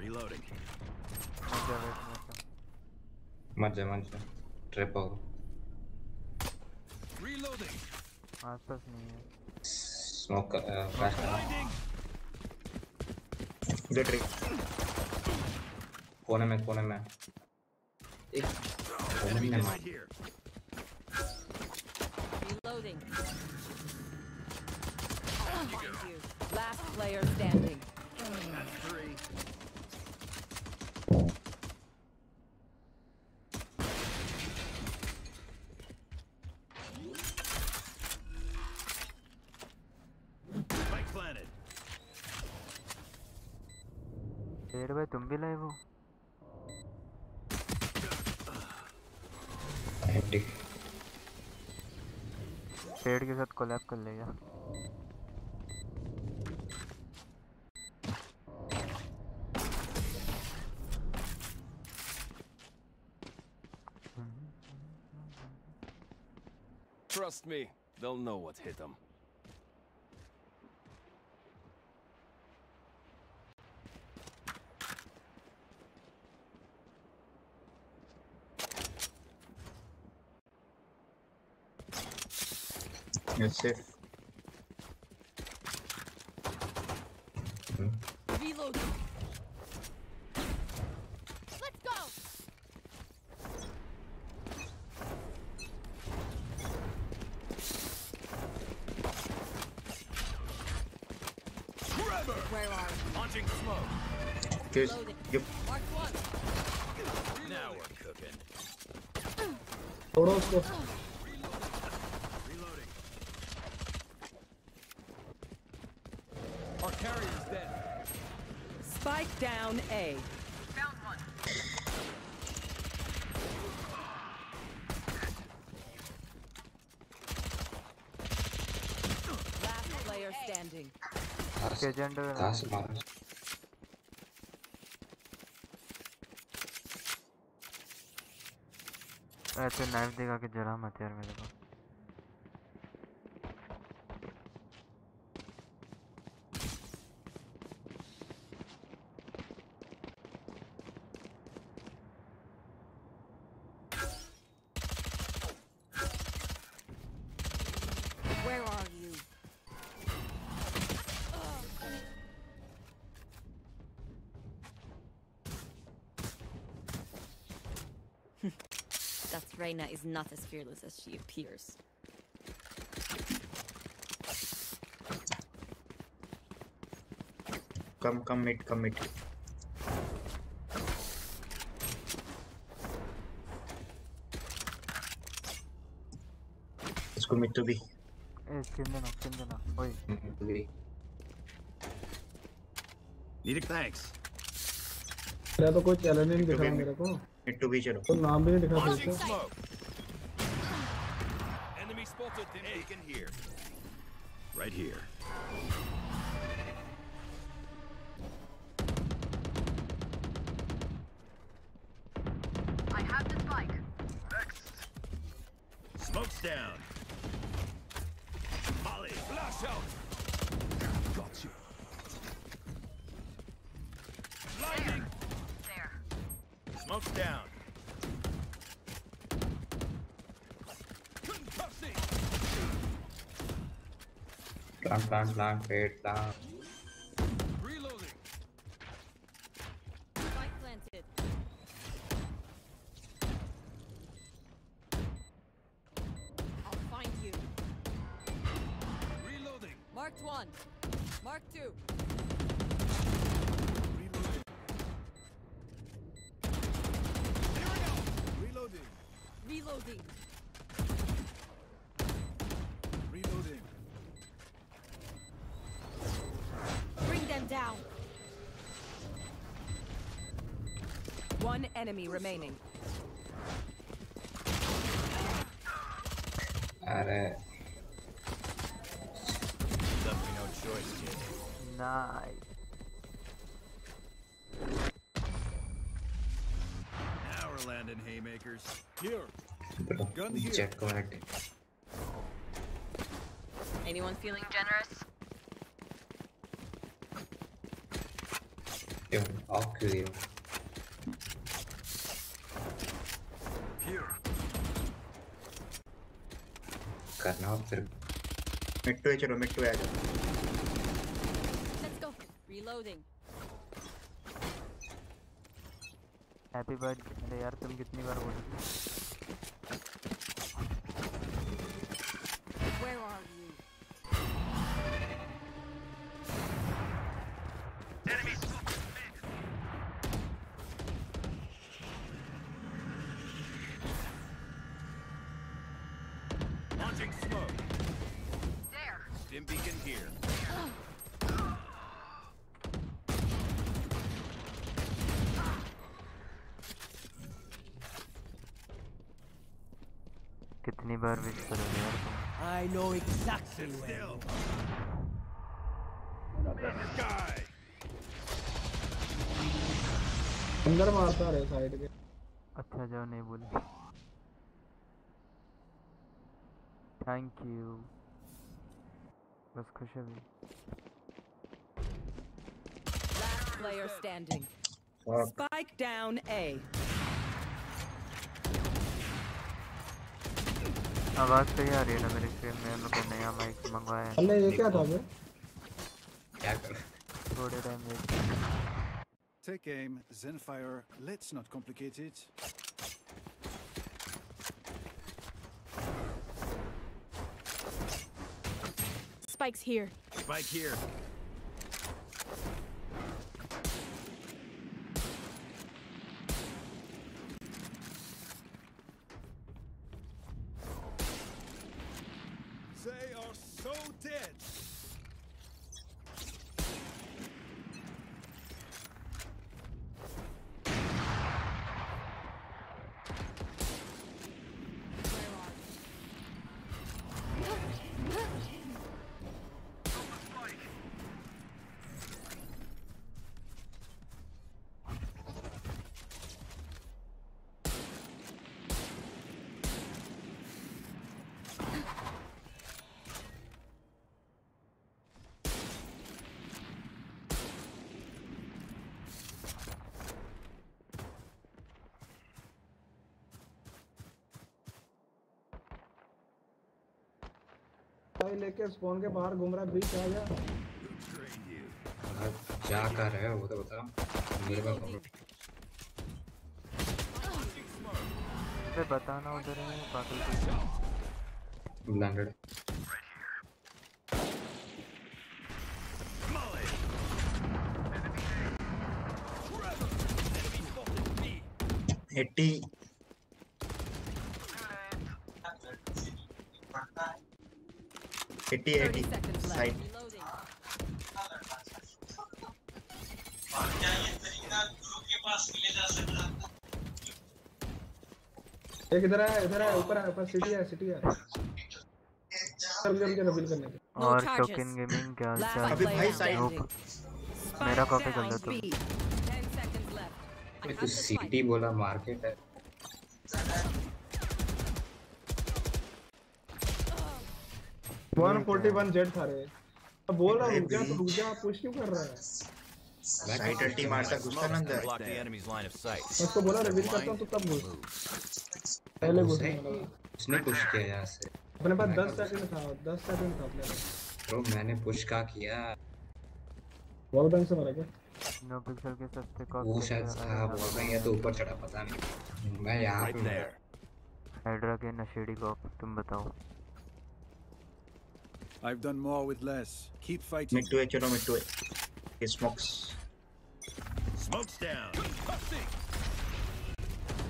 Reloading. मत जा वेट मत जा मत जा मत जा ट्रिप हो Reloading. आसपास नहीं है स्मोक फ्लैश गेट री कोने में कोने में एक कोने में मार you. Last player standing. Three. Shade के साथ कोलैब कर लेगा Trust me, they'll know what hit them. That's it. घास एजेंट घास मारो ऐसे नाइफ दिखा के जरा मत यार मेरे को। Reina is not as fearless as she appears. Come, come, mid, come, mid. Let's go mid to be. Eh, hey, Kindana, Kindana, oi. Mid mm, to Need it, thanks. मेरे तो कोई चैलेंज नहीं दिखा मेरे को। मिड टू बी चलो। नाम भी नहीं दिखा सकते। Enemy spotted in he can hear right here plant plant plant पेड़ enemy remaining. Left me no choice, kid. Nice. Now we're landing haymakers. Here. Gun here. Anyone feeling generous? Yo, I'll kill you. करना हो फिर। मिट्टू है चलो मिट्टू है आ जाओ। Let's go reloading happy birthday यार तुम कितनी बार बोलोगे exactly Sit where. still. Sky. अंदर मारता रहे साइड के अच्छा जाओ नहीं बोली थैंक यू बस खुश अभी Last player standing. Fuck. Spike down A. आवाज़ सही आ रही है ना मेरी स्क्रीन में मैं को नया माइक मंगवाया है अल्ले ये क्या था बे क्या कर थोड़े time wait Take aim, Zenfire. Let's not complicate it. Spike's here. Spike here. भाई लेके स्पॉन के बाहर घूम रहा है बीच आ जा। क्या कर रहे हो? वो तो बता। मेरे पास बताना उधर है पागल। ब्लैंडेड 80 80 साइड एक इधर है इधर है ऊपर है ऊपर सिटी है सिटी है। सब जम के रिवील करने के और टोकन गेमिंग क्या चल अभी भाई साइड मेरा कॉपी कर लो तुम तो सिटी बोला मार्केट है। वन फोर्टी वन जेड था रे अब बोल रहा हूँ तो रुक जा पुश क्यों कर रहा है। साइड अल्टी मारता घुसता ना अंदर उसको बोला रिवील करता हूँ तो तब घुस पहले घुस उसने पुश किया यहाँ से। अपने पास दस सेकंड था दस सेकंड था अपने पास। ब्रो मैंने पुश का किया? वॉल बैंक से मारा क्या? नो पिक्सल के सस्ते वो शायद साहब बोल रहे हैं तो ऊपर चढ़ा पता नहीं। मैं यहाँ पे. हाइड्रा के नशेड़ी कॉप तुम बताओ। I've done more with less. Keep fighting. Mid 2A, chalo, mid two. It. He smokes. Smokes down.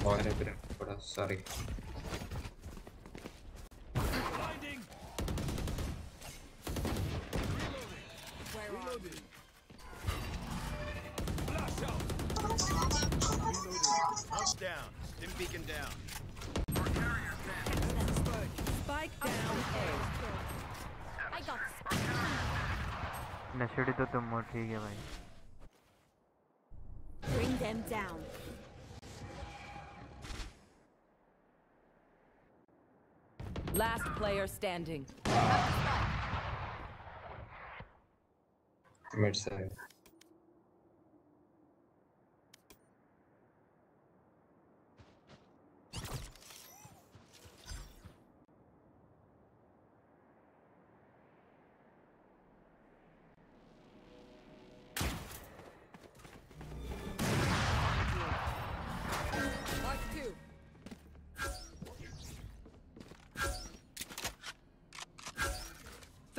Oh, sorry. Down. Stim beacon down. नशेड़ी तो तुम हो ठीक है भाई Bring them down. Last player standing. Mid से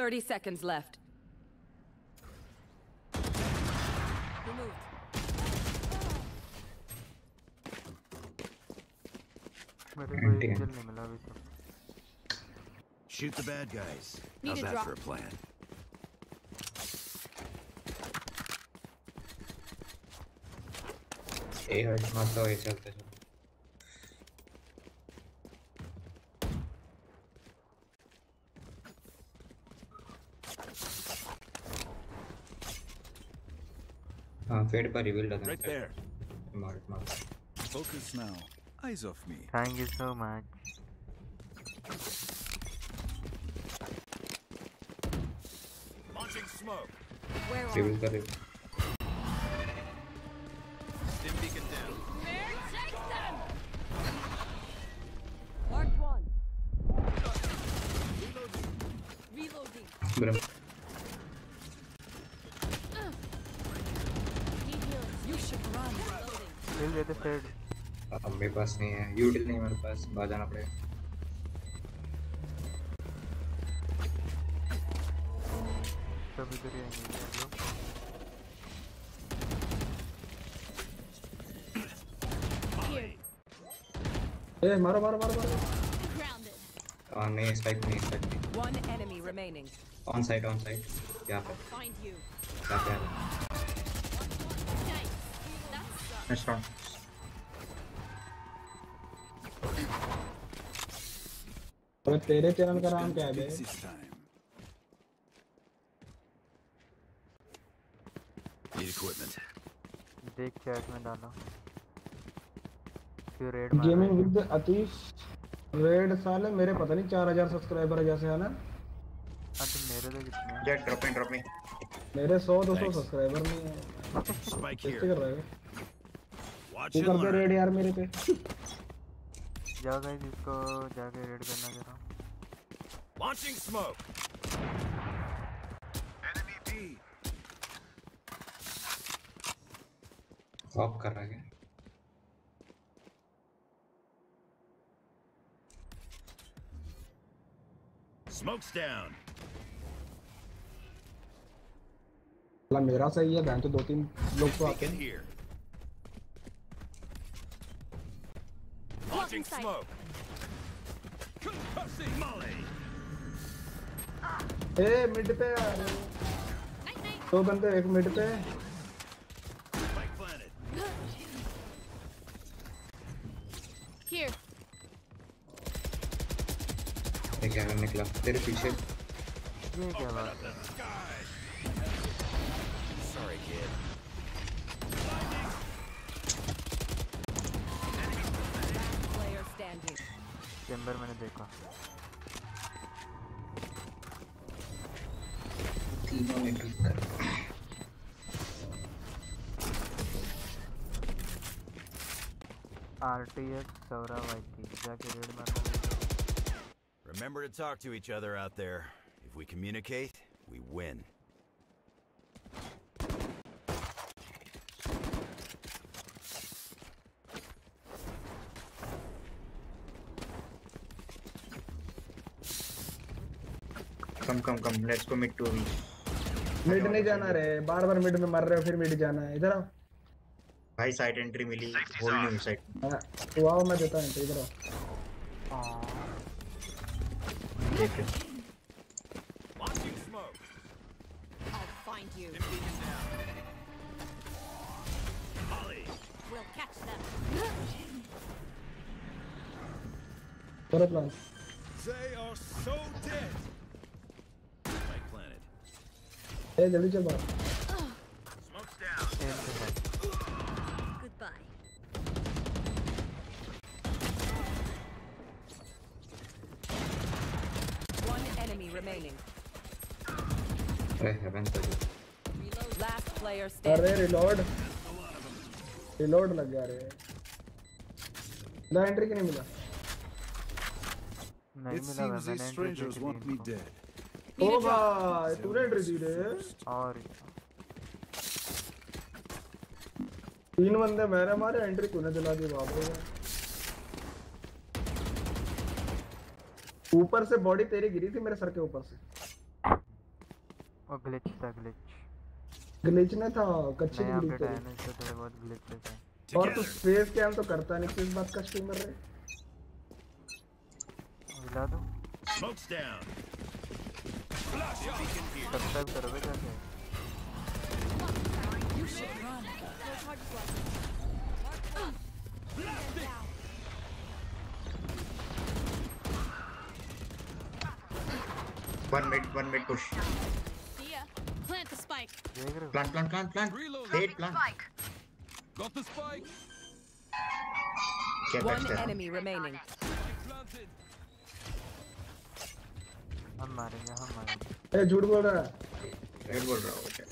30 seconds left. Removed. Shoot the bad guys. Need How's that drop. for a plan? Hey, I'm fade by reveal doesn't. Right there. Mark, mark. Focus now. Eyes off me. Thank you so much. Launching smoke. Where. पास नहीं है। यूटिल नहीं मेरे पास बाहर जाना पड़ेगा। सब इधर ही आएँगे यार लोग। ए मारो मारो मारो मारो। हाँ नहीं स्पाइक नहीं स्पाइक नहीं। One enemy remaining. On side on side यहाँ पे। Find you. यहाँ पे नेक्स्ट राउंड अबे तेरे चैनल का नाम क्या है बे. देख चैट में डाला। फिर red gaming with Atish red साले मेरे पता नहीं 4000 सब्सक्राइबर है जैसे है ना? हाँ तो मेरे तो कितने हैं? Jett drop in drop in मेरे 100 200 सब्सक्राइबर नहीं है। कैसे कर रहा है? तू कर दे रेड यार मेरे पे। जाओ गाइस इसको जाके रेड करना जरा Launching smoke. Enemy B. Off कर रहा है क्या? Smoke's down. ला मेरा सही है बहन तो दो तीन लोग तो आते Beacon हैं here. Launching smoke. Concussing Molly. A mid पे आ रहे दो बंदे एक मिड पे. क्या निकला तेरे पीछे। ये क्या बात है? Sorry, kid. मैंने देखा। no me. RTX Remember to talk to each other out there. If we communicate, we win. come come come let's commit to 2v mid नहीं जाना रे। बार बार मिड में मर रहे हो फिर मिड जाना है। इधर आओ। भाई साइड एंट्री मिली। नहीं हुई साइड तू आओ मैं देता हूँ इधर आओ। है them. करो plan They are so dead. ए जल्दी चल बाहर Smoke's down. Goodbye. One enemy remaining. अरे हेवन तो Last player अरे standing. रिलोड रिलोड लग गया रे ना एंट्री क्यों नहीं मिला नहीं It मिला seems मैंने these entry strangers दी थी want me इनको। dead. ओ भाई तूने एंट्री दी रे और तीन बंदे मैंने मारे एंट्री तूने दिला दी बाप रे। ऊपर से बॉडी तेरी गिरी थी मेरे सर के ऊपर से। वो ग्लिच था ग्लिच ग्लिच ने था कच्ची गिरी आया तेरी। ना इससे थोड़े बहुत ग्लिचेस हैं और तू फेस कैम तो करता नहीं किस बात का स्ट्रीमर रे? हिला दो। Smoke's down. सब्सक्राइब करोगे जाके You should run. No target left. One mid one mid push See ya. Plant the spike. देख रहे हो plant plant plant plant head plant Got the spike. क्या One बैठते enemy remaining. हम मारेंगे हम मारेंगे। ए झूठ बोल रहा है। रेड बोल रहा हूँ क्या?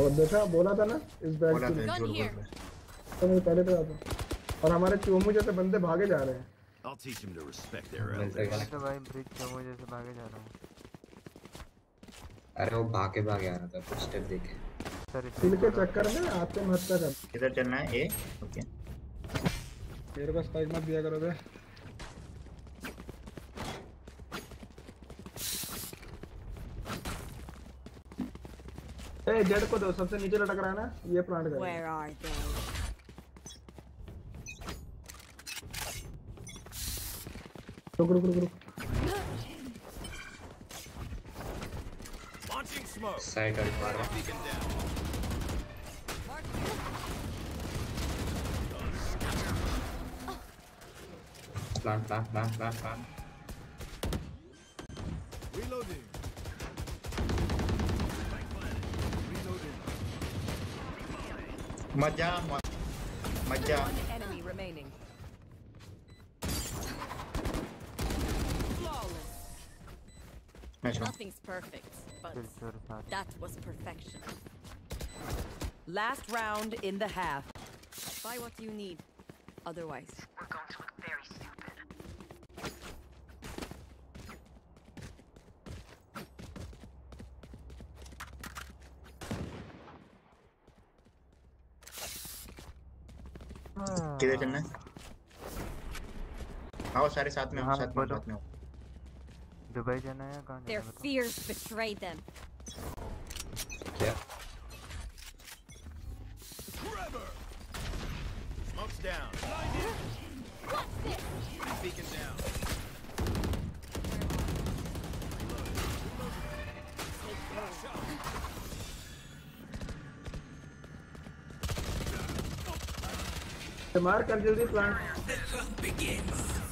और देखा बोला था ना इस बैग बोला की था झूठ बोल रहा तो मैं पहले तो आता और हमारे चोमू जैसे बंदे भागे जा रहे हैं। I'll teach him to respect their elders. तो भाई ब्रिज चमो जैसे भागे जा रहा हूँ। अरे वो भागे भागे आ रहा था कुछ स्टेप देखे। सर किल के चक्कर में आत्महत्या कर किधर चलना है? A okay. मेरे को स्पाइक मत दिया करो बे ए जेड को दो सबसे नीचे लटक रहा है ना? ये प्लांट कर। Where are they? रुक रुक रुक रुक। Launching smoke. plant, plant, plant, plant, plant. Reloading. Reloading. Majam. Enemy remaining. Flawless. Nothing's perfect, but that was perfection. Last round in the half. Buy what you need. Otherwise. किधर चलना है आओ सारे साथ में आओ हाँ, साथ में बोलो। साथ में आओ दुबई जाना है या कहाँ their जाना है fears betrayed them. क्या Smoke's down. Beacon down. मार कर जल्दी प्लांट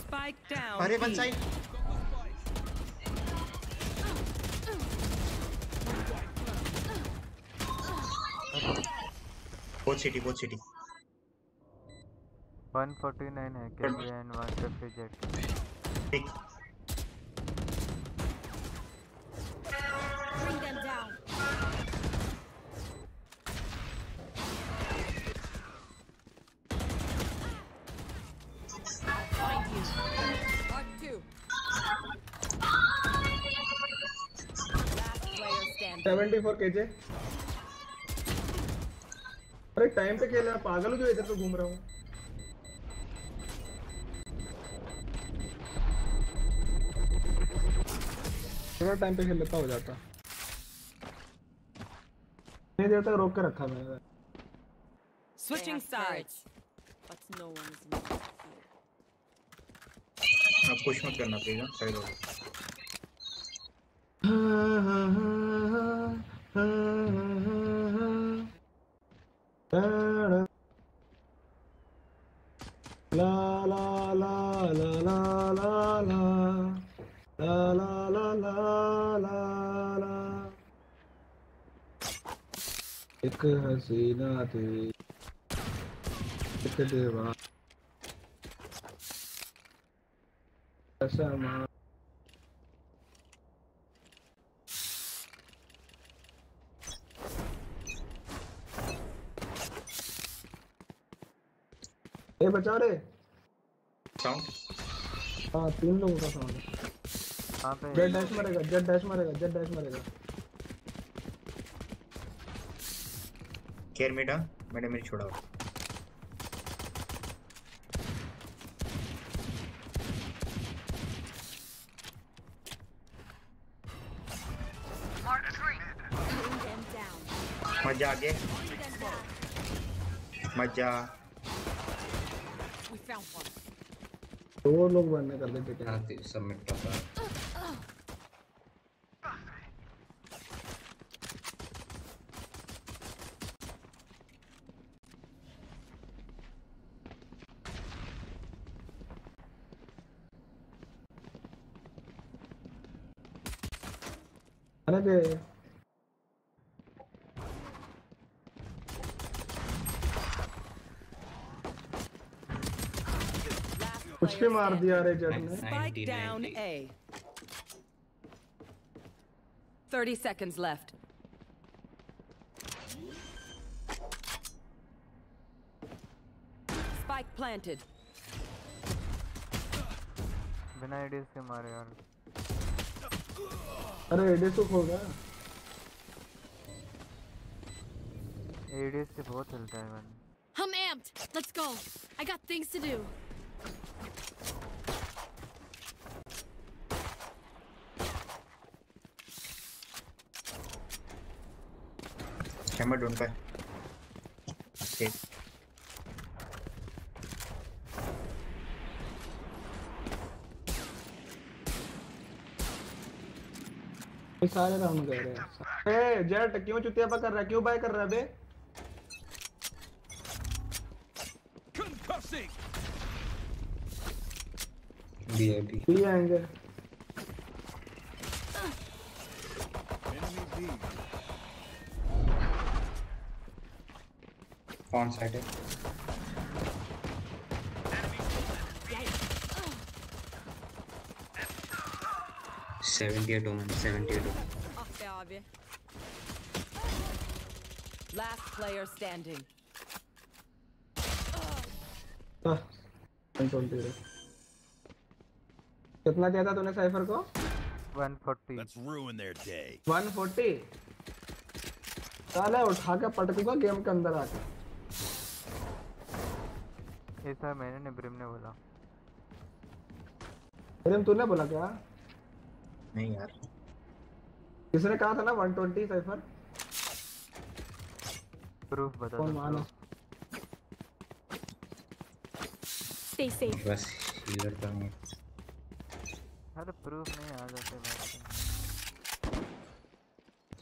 स्पाइक डाउन अरे वन साइड। बहुत सिटी बहुत सिटी 149 है के एंड वन रेफ्रिजरेटर ठीक। Player standing. 74 केजे अरे टाइम पे खेल रहा पागल जो इधर तो घूम रहा हूँ। थोड़ा टाइम पे खेल लेता हो जाता। नहीं देर तक रोक के रखा मैंने। Turrets, But no one is moving here. अब पुश मत करना प्लीज़ साइड हो। एक हसीना थी एक देवा समा ए बचा रहे? साउंड हाँ तीन लोगों का साउंड है। कहाँ पे जेड डैश मरेगा जेड डैश मरेगा जेड डैश मरेगा। केयर मीडा मैंने मेरी छोड़ा Mark three. Bring them down. मत जा आगे Bring them down. मत जा We found one. दो लोग बनने कर लेते क्या? सबमिट कैसे मार दिया रे जट ने spike down A 30 seconds left spike planted बिना एडीएस के मारे यार अरे एडीएस तो खो गया एडीएस से बहुत चलता है मैंने I'm amped. Let's go. I got things to do. Buy. Okay. ये सारे राउंड गए रहे हैं ए जेट क्यों चुतिया कर रहा है क्यों बाय कर रहा है बे! बी है बी भी आएँगे कौन साइड है। Seventy eight Omen seventy eight Omen Ah, be abi. Last player standing. रहे कितना दिया था तूने साइफर को? 140 Let's ruin their day. 140 साले उठा के पटकूँगा गेम के अंदर आके। ये सर मैंने ने ब्रिम ने बोला। प्रेम तूने बोला क्या? नहीं यार। किसने कहा था ना 120 साइफर प्रूफ बता कौन दो माना? Stay safe. बस हीलर का नहीं। अरे प्रूफ नहीं आ जाते बात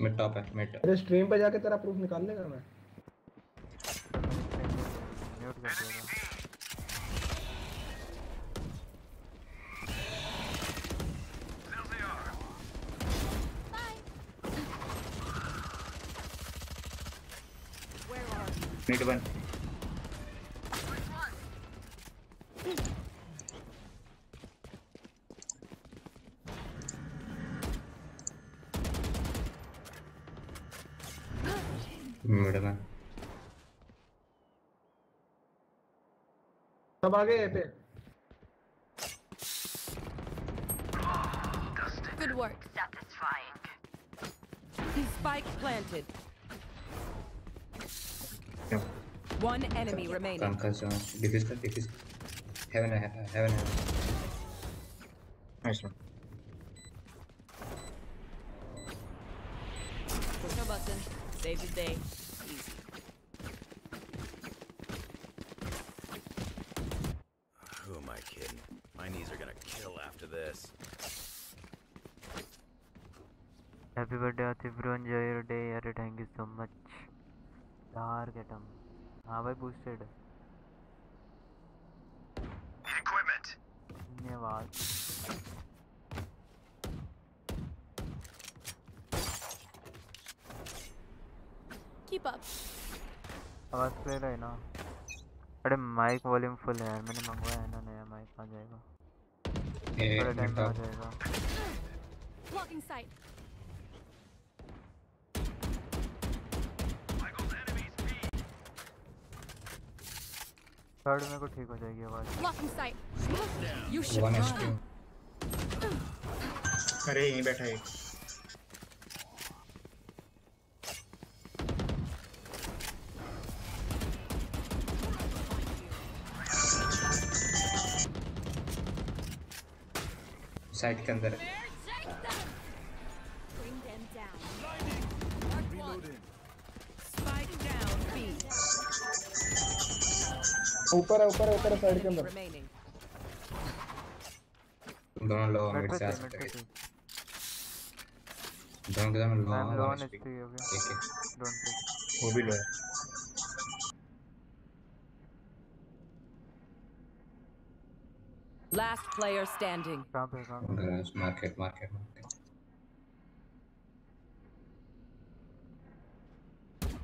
मिड टॉप है मिड अरे स्ट्रीम पे जाके तेरा प्रूफ निकाल लेगा मैं। म्यूट कर देगा सब आ गए ए पे Good work. Satisfying. Spike planted. One enemy remaining. Concuss defuse कर डिफ्यूज हेवन है हेवन है nice one Push a button. Save the day. धन्यवाद Keep up. आवाज़ क्लियर है ना? अरे माइक वॉल्यूम फुल है यार मैंने मंगवाया है ना नया माइक आ जाएगा। ए थोड़े टाइम में आ जाएगा। थर्ड में को ठीक हो जाएगी आवाज़। Run. एचपी अरे यहीं बैठा है। साइड के अंदर। है ऊपर है ऊपर है ऊपर है साइड के अंदर Remaining. दोनों लो मिड मिड पे से आ थी मिड सकते पे हैं थी दोनों के दोनों low I am low one on HP HP हो गया एक एक डोंट पिक वो भी लो है Last player standing. कहाँ पे कहाँ पे market market market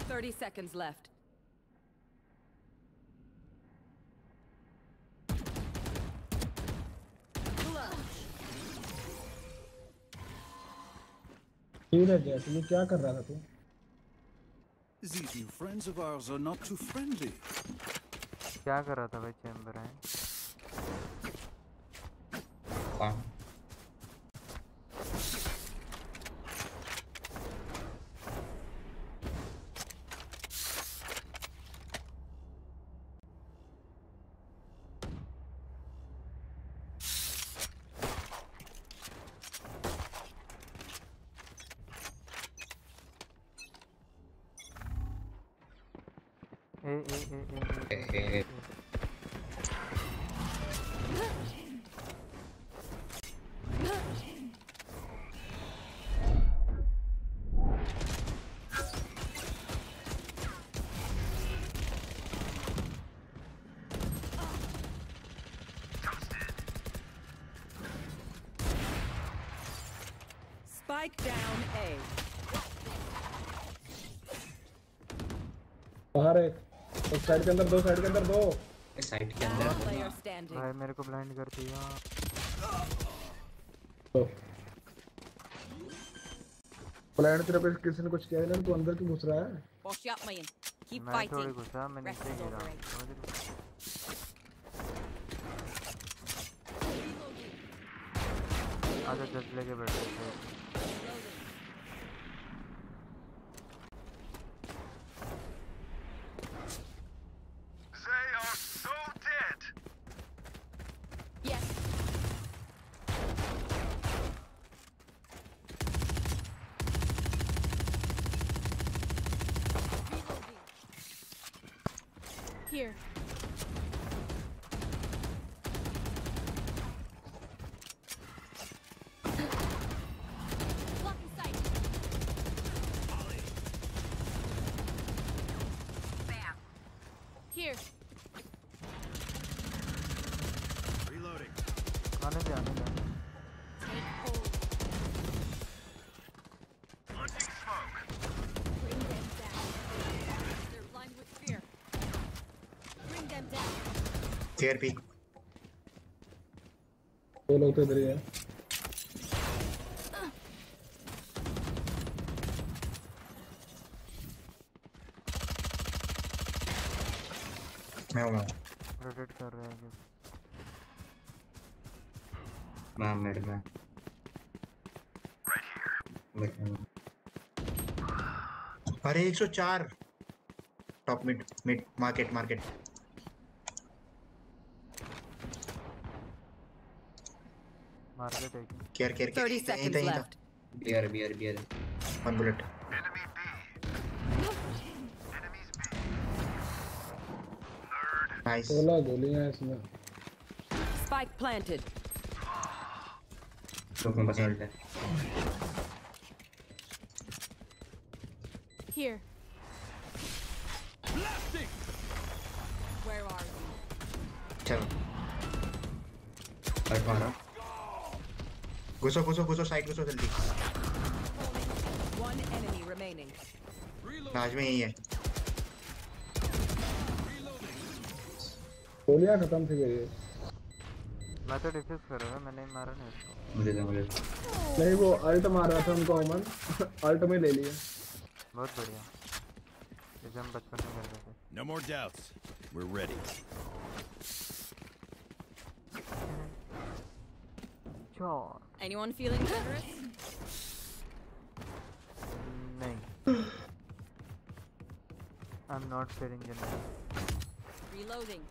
30 seconds left. है ये क्या कर रहा था तू These new friends of ours are not too friendly. क्या कर रहा था भाई चैम्बर है कौन साइड के अंदर दो साइड के अंदर दो। साइड के standing. भाई मेरे को ब्लाइंड कर दिया। प्लान तेरे पे किसी ने कुछ किया है ना तू अंदर क्यों घुस रहा है? Wash up, man. Keep मैं थोड़ी. घुसा मैं नीचे गिरा समझ रहे आजा जज लेके बैठे। Here. Reloading. आने दे आने दे Take hold. Launching smoke. Bring them down. They're blind with fear. Bring them down. Care P दो लोग तो इधर ही है अरे 104 top mid mid market market market है कि केयर केयर 30 seconds left. बियर बियर बियर वन बुलेट. नाइस सोलह गोलियाँ हैं इसमें। Spike planted. तो मैं बस अल्ट है घुसो घुसो घुसो साइड घुसो जल्दी। One enemy remaining. नाज में यही है। गोलियाँ खत्म थी गई मैं तो डिफ्यूज कर रहा था मैंने मारा नहीं उसको। मुझे दे मुझे। नहीं वो अल्ट मार रहा था उनको अमन। <laughs> अल्ट में ले लिया बहुत बढ़िया। जैसे हम बचपन में करते थे। No more doubts. We're ready. Sure. Anyone feeling generous? नहीं I'm not feeling generous. Reloading.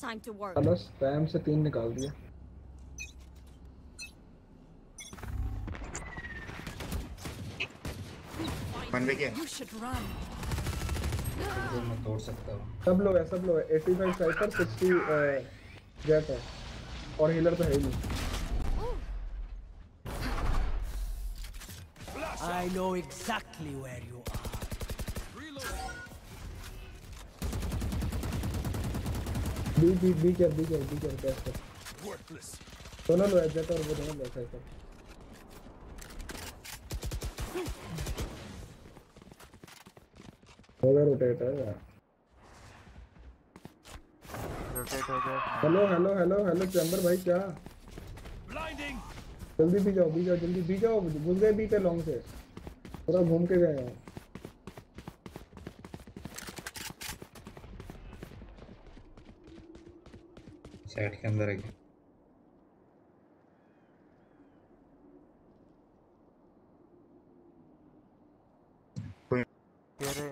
Time to work. चलो स्पैम से तीन निकाल दिया वन पे क्या You should run. तो मैं तोड़ सकता हूँ। सब लोग है सब लोग है। 85 साइपर 60 जेट है। और हीलर तो है ही नहीं। I know exactly where you are. B B B कर बी कर बी कर कैसे Worthless. दोनों लो है जेट और वो दोनों लो साइपर। गया रोटेट है यार रोटेट हो गया hello hello hello hello Chamber भाई क्या? Blinding. जल्दी भी जाओ भी जाओ जल्दी भी जाओ घुस गए बी पे लॉन्ग से। पूरा घूम के गए हैं। साइड के अंदर है क्या? कह रहे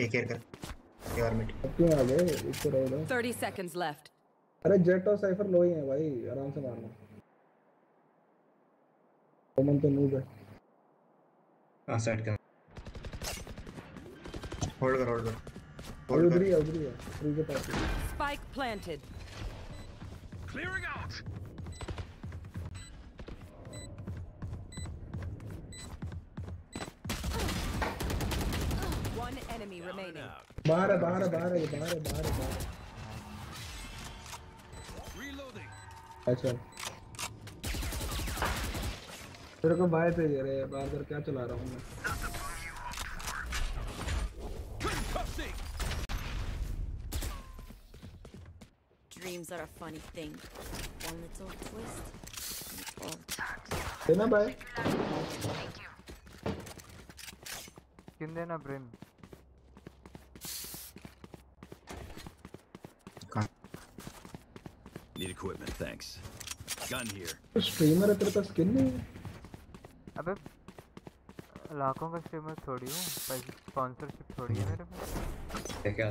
एक केयर कर। मिड अब क्यों आ गए? तो रहो 30 seconds left. अरे जेट और साइफर लो ही हैं भाई आराम से मारना। कॉमन तो नूब है। हाँ साइड के होल्ड कर होल्ड कर। होल्ड उधर ही है उधर ही है। के पास ही है। Spike planted. Remaining. बाहर है बाहर है बाहर है बाहर है बाहर है बाहर है Reloading. अच्छा तेरे को बाय पे दे रहे हैं बार बार क्या चला रहा हूँ मैं Dreams are a funny thing. One little twist, and it's all देना बाय किन देना प्रेम Need equipment, thanks. Gun here. तो स्ट्रीमर है तेरे पास स्किन नहीं है? अबे लाखों का स्ट्रीमर थोड़ी हूँ स्पॉन्सरशिप थोड़ी है मेरे पास। क्या क्या?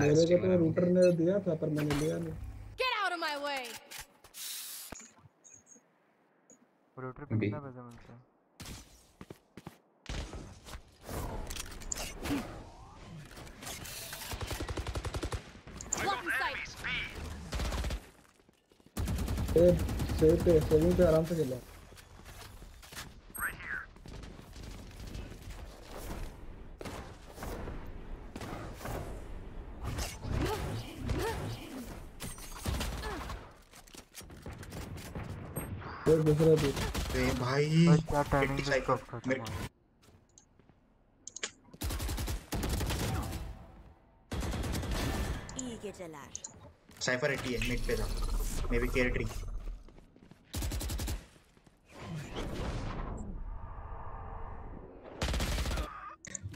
मेरे को तो रूटर ने दिया था पर मैंने लिया नहीं। Get out of my way! Router पे कितना पैसा मिलता है? सेव सेव पे सेविंग पे आराम से खेलो दूसरा भी भाई क्या टाइमिंग 80 पे साइकिल कब खत्म मेरे हुआ İyi geceler. साइफर 80 है मिड पे था मे बी केयर ट्री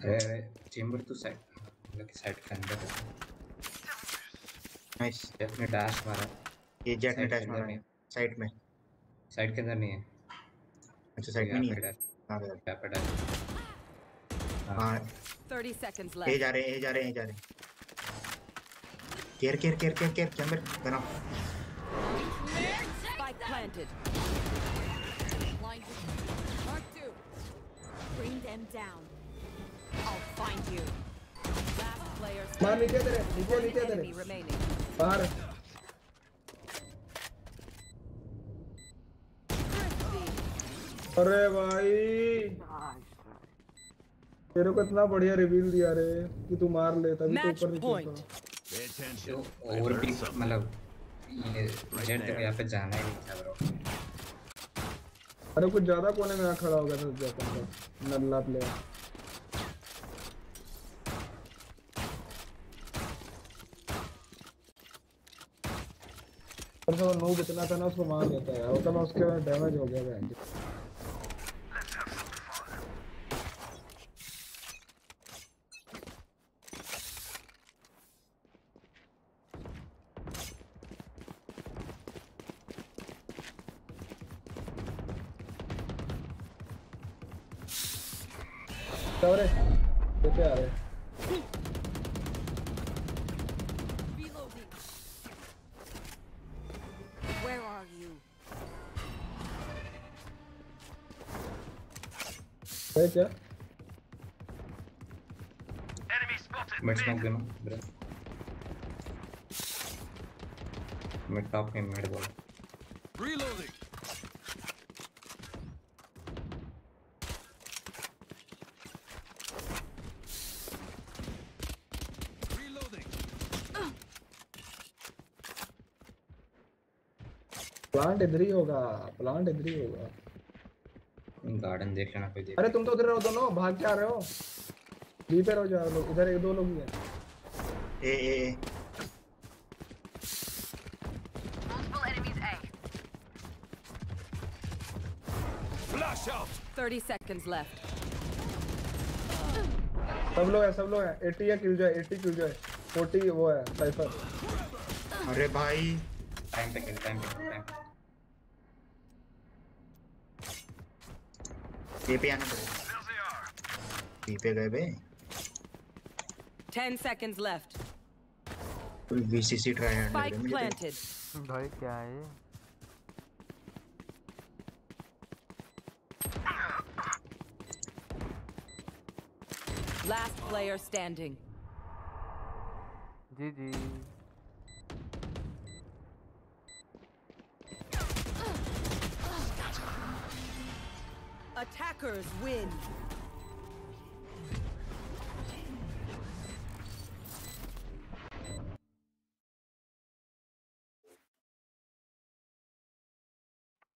अरे चेंबर तो साइड कि साइड के अंदर है। नाइस जेट ने डैश मारा। ये जेट ने अंदर मारा। नहीं साइड में। साइड के अंदर नहीं है। अच्छा साइड में नहीं है। डैश हाँ पे डैश हाँ। 30 seconds ए left. जा रहे हैं ए जा रहे हैं ए जा रहे हैं। Care care care care care Chamber बनाओ। Spike planted. Blind Mark two. Bring them down. मार. नीचे तेरे नीचे नीचे तेरे। बाहर। अरे भाई। तेरे को इतना बढ़िया रिवील दिया रे कि तू मार ले तभी तो ऊपर नीचे. तो ओवर भी मतलब ये जेट को यहाँ पे जाना ही नहीं था ब्रो अरे कुछ ज़्यादा कोने में खड़ा हो गया था जैसा का। नल्ला प्लेयर पर वो नूब इतना था ना, उसको मार देता है वो तो मैं उसके डैमेज हो गया बहन प्लांट इधर ही होगा प्लांट इधर ही होगा गार्डन देख लेना कोई देख अरे तुम तो उधर रहो दोनों भाग के आ रहे हो बी पे रहो जा लोग इधर एक दो लोग ही हैं ए ए ए Flash out. 30 seconds left. सब लोग है सब लोग है। 80 है किल जाए 80 किल जाए। 40 वो है साइफर अरे भाई। टाइम पे खेल टाइम पे। टाइम पे गए बे 10 seconds left full VCC planted. भाई क्या है Last player standing. GG. Wreckers win!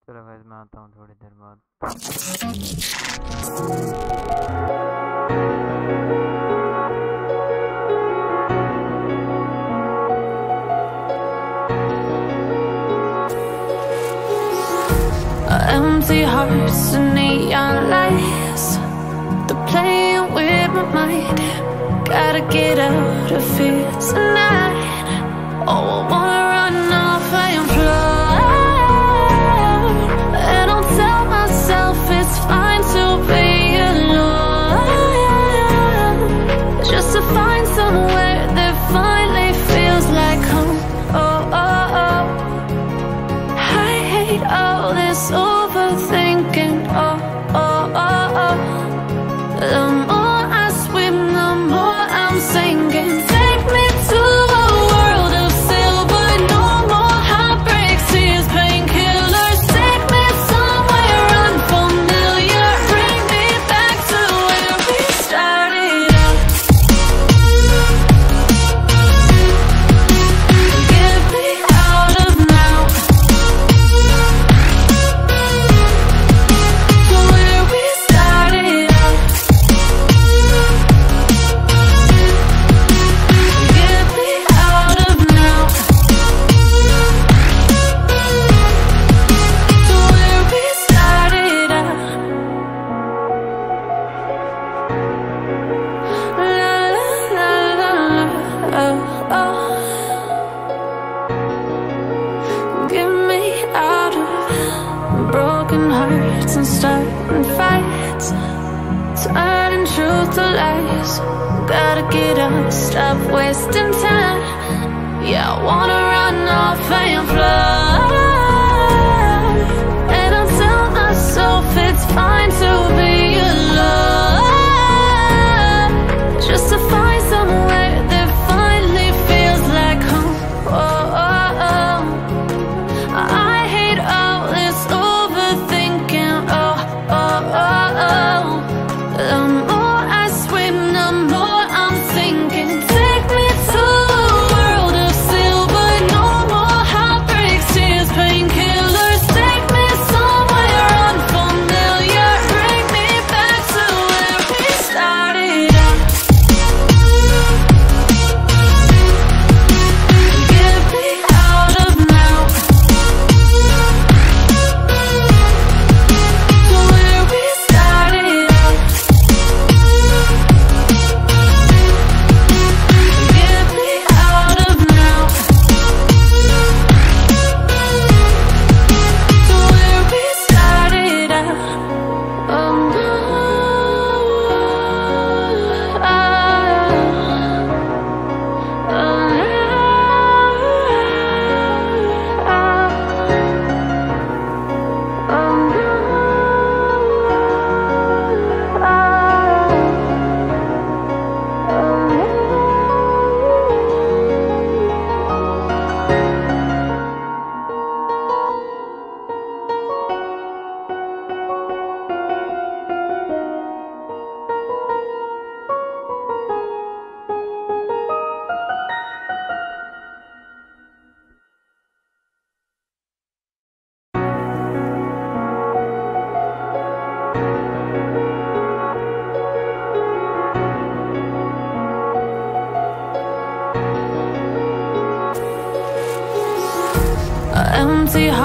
चलो गाइस मैं आता हूँ थोड़ी देर बाद Gotta get out of here tonight. Oh, I wanna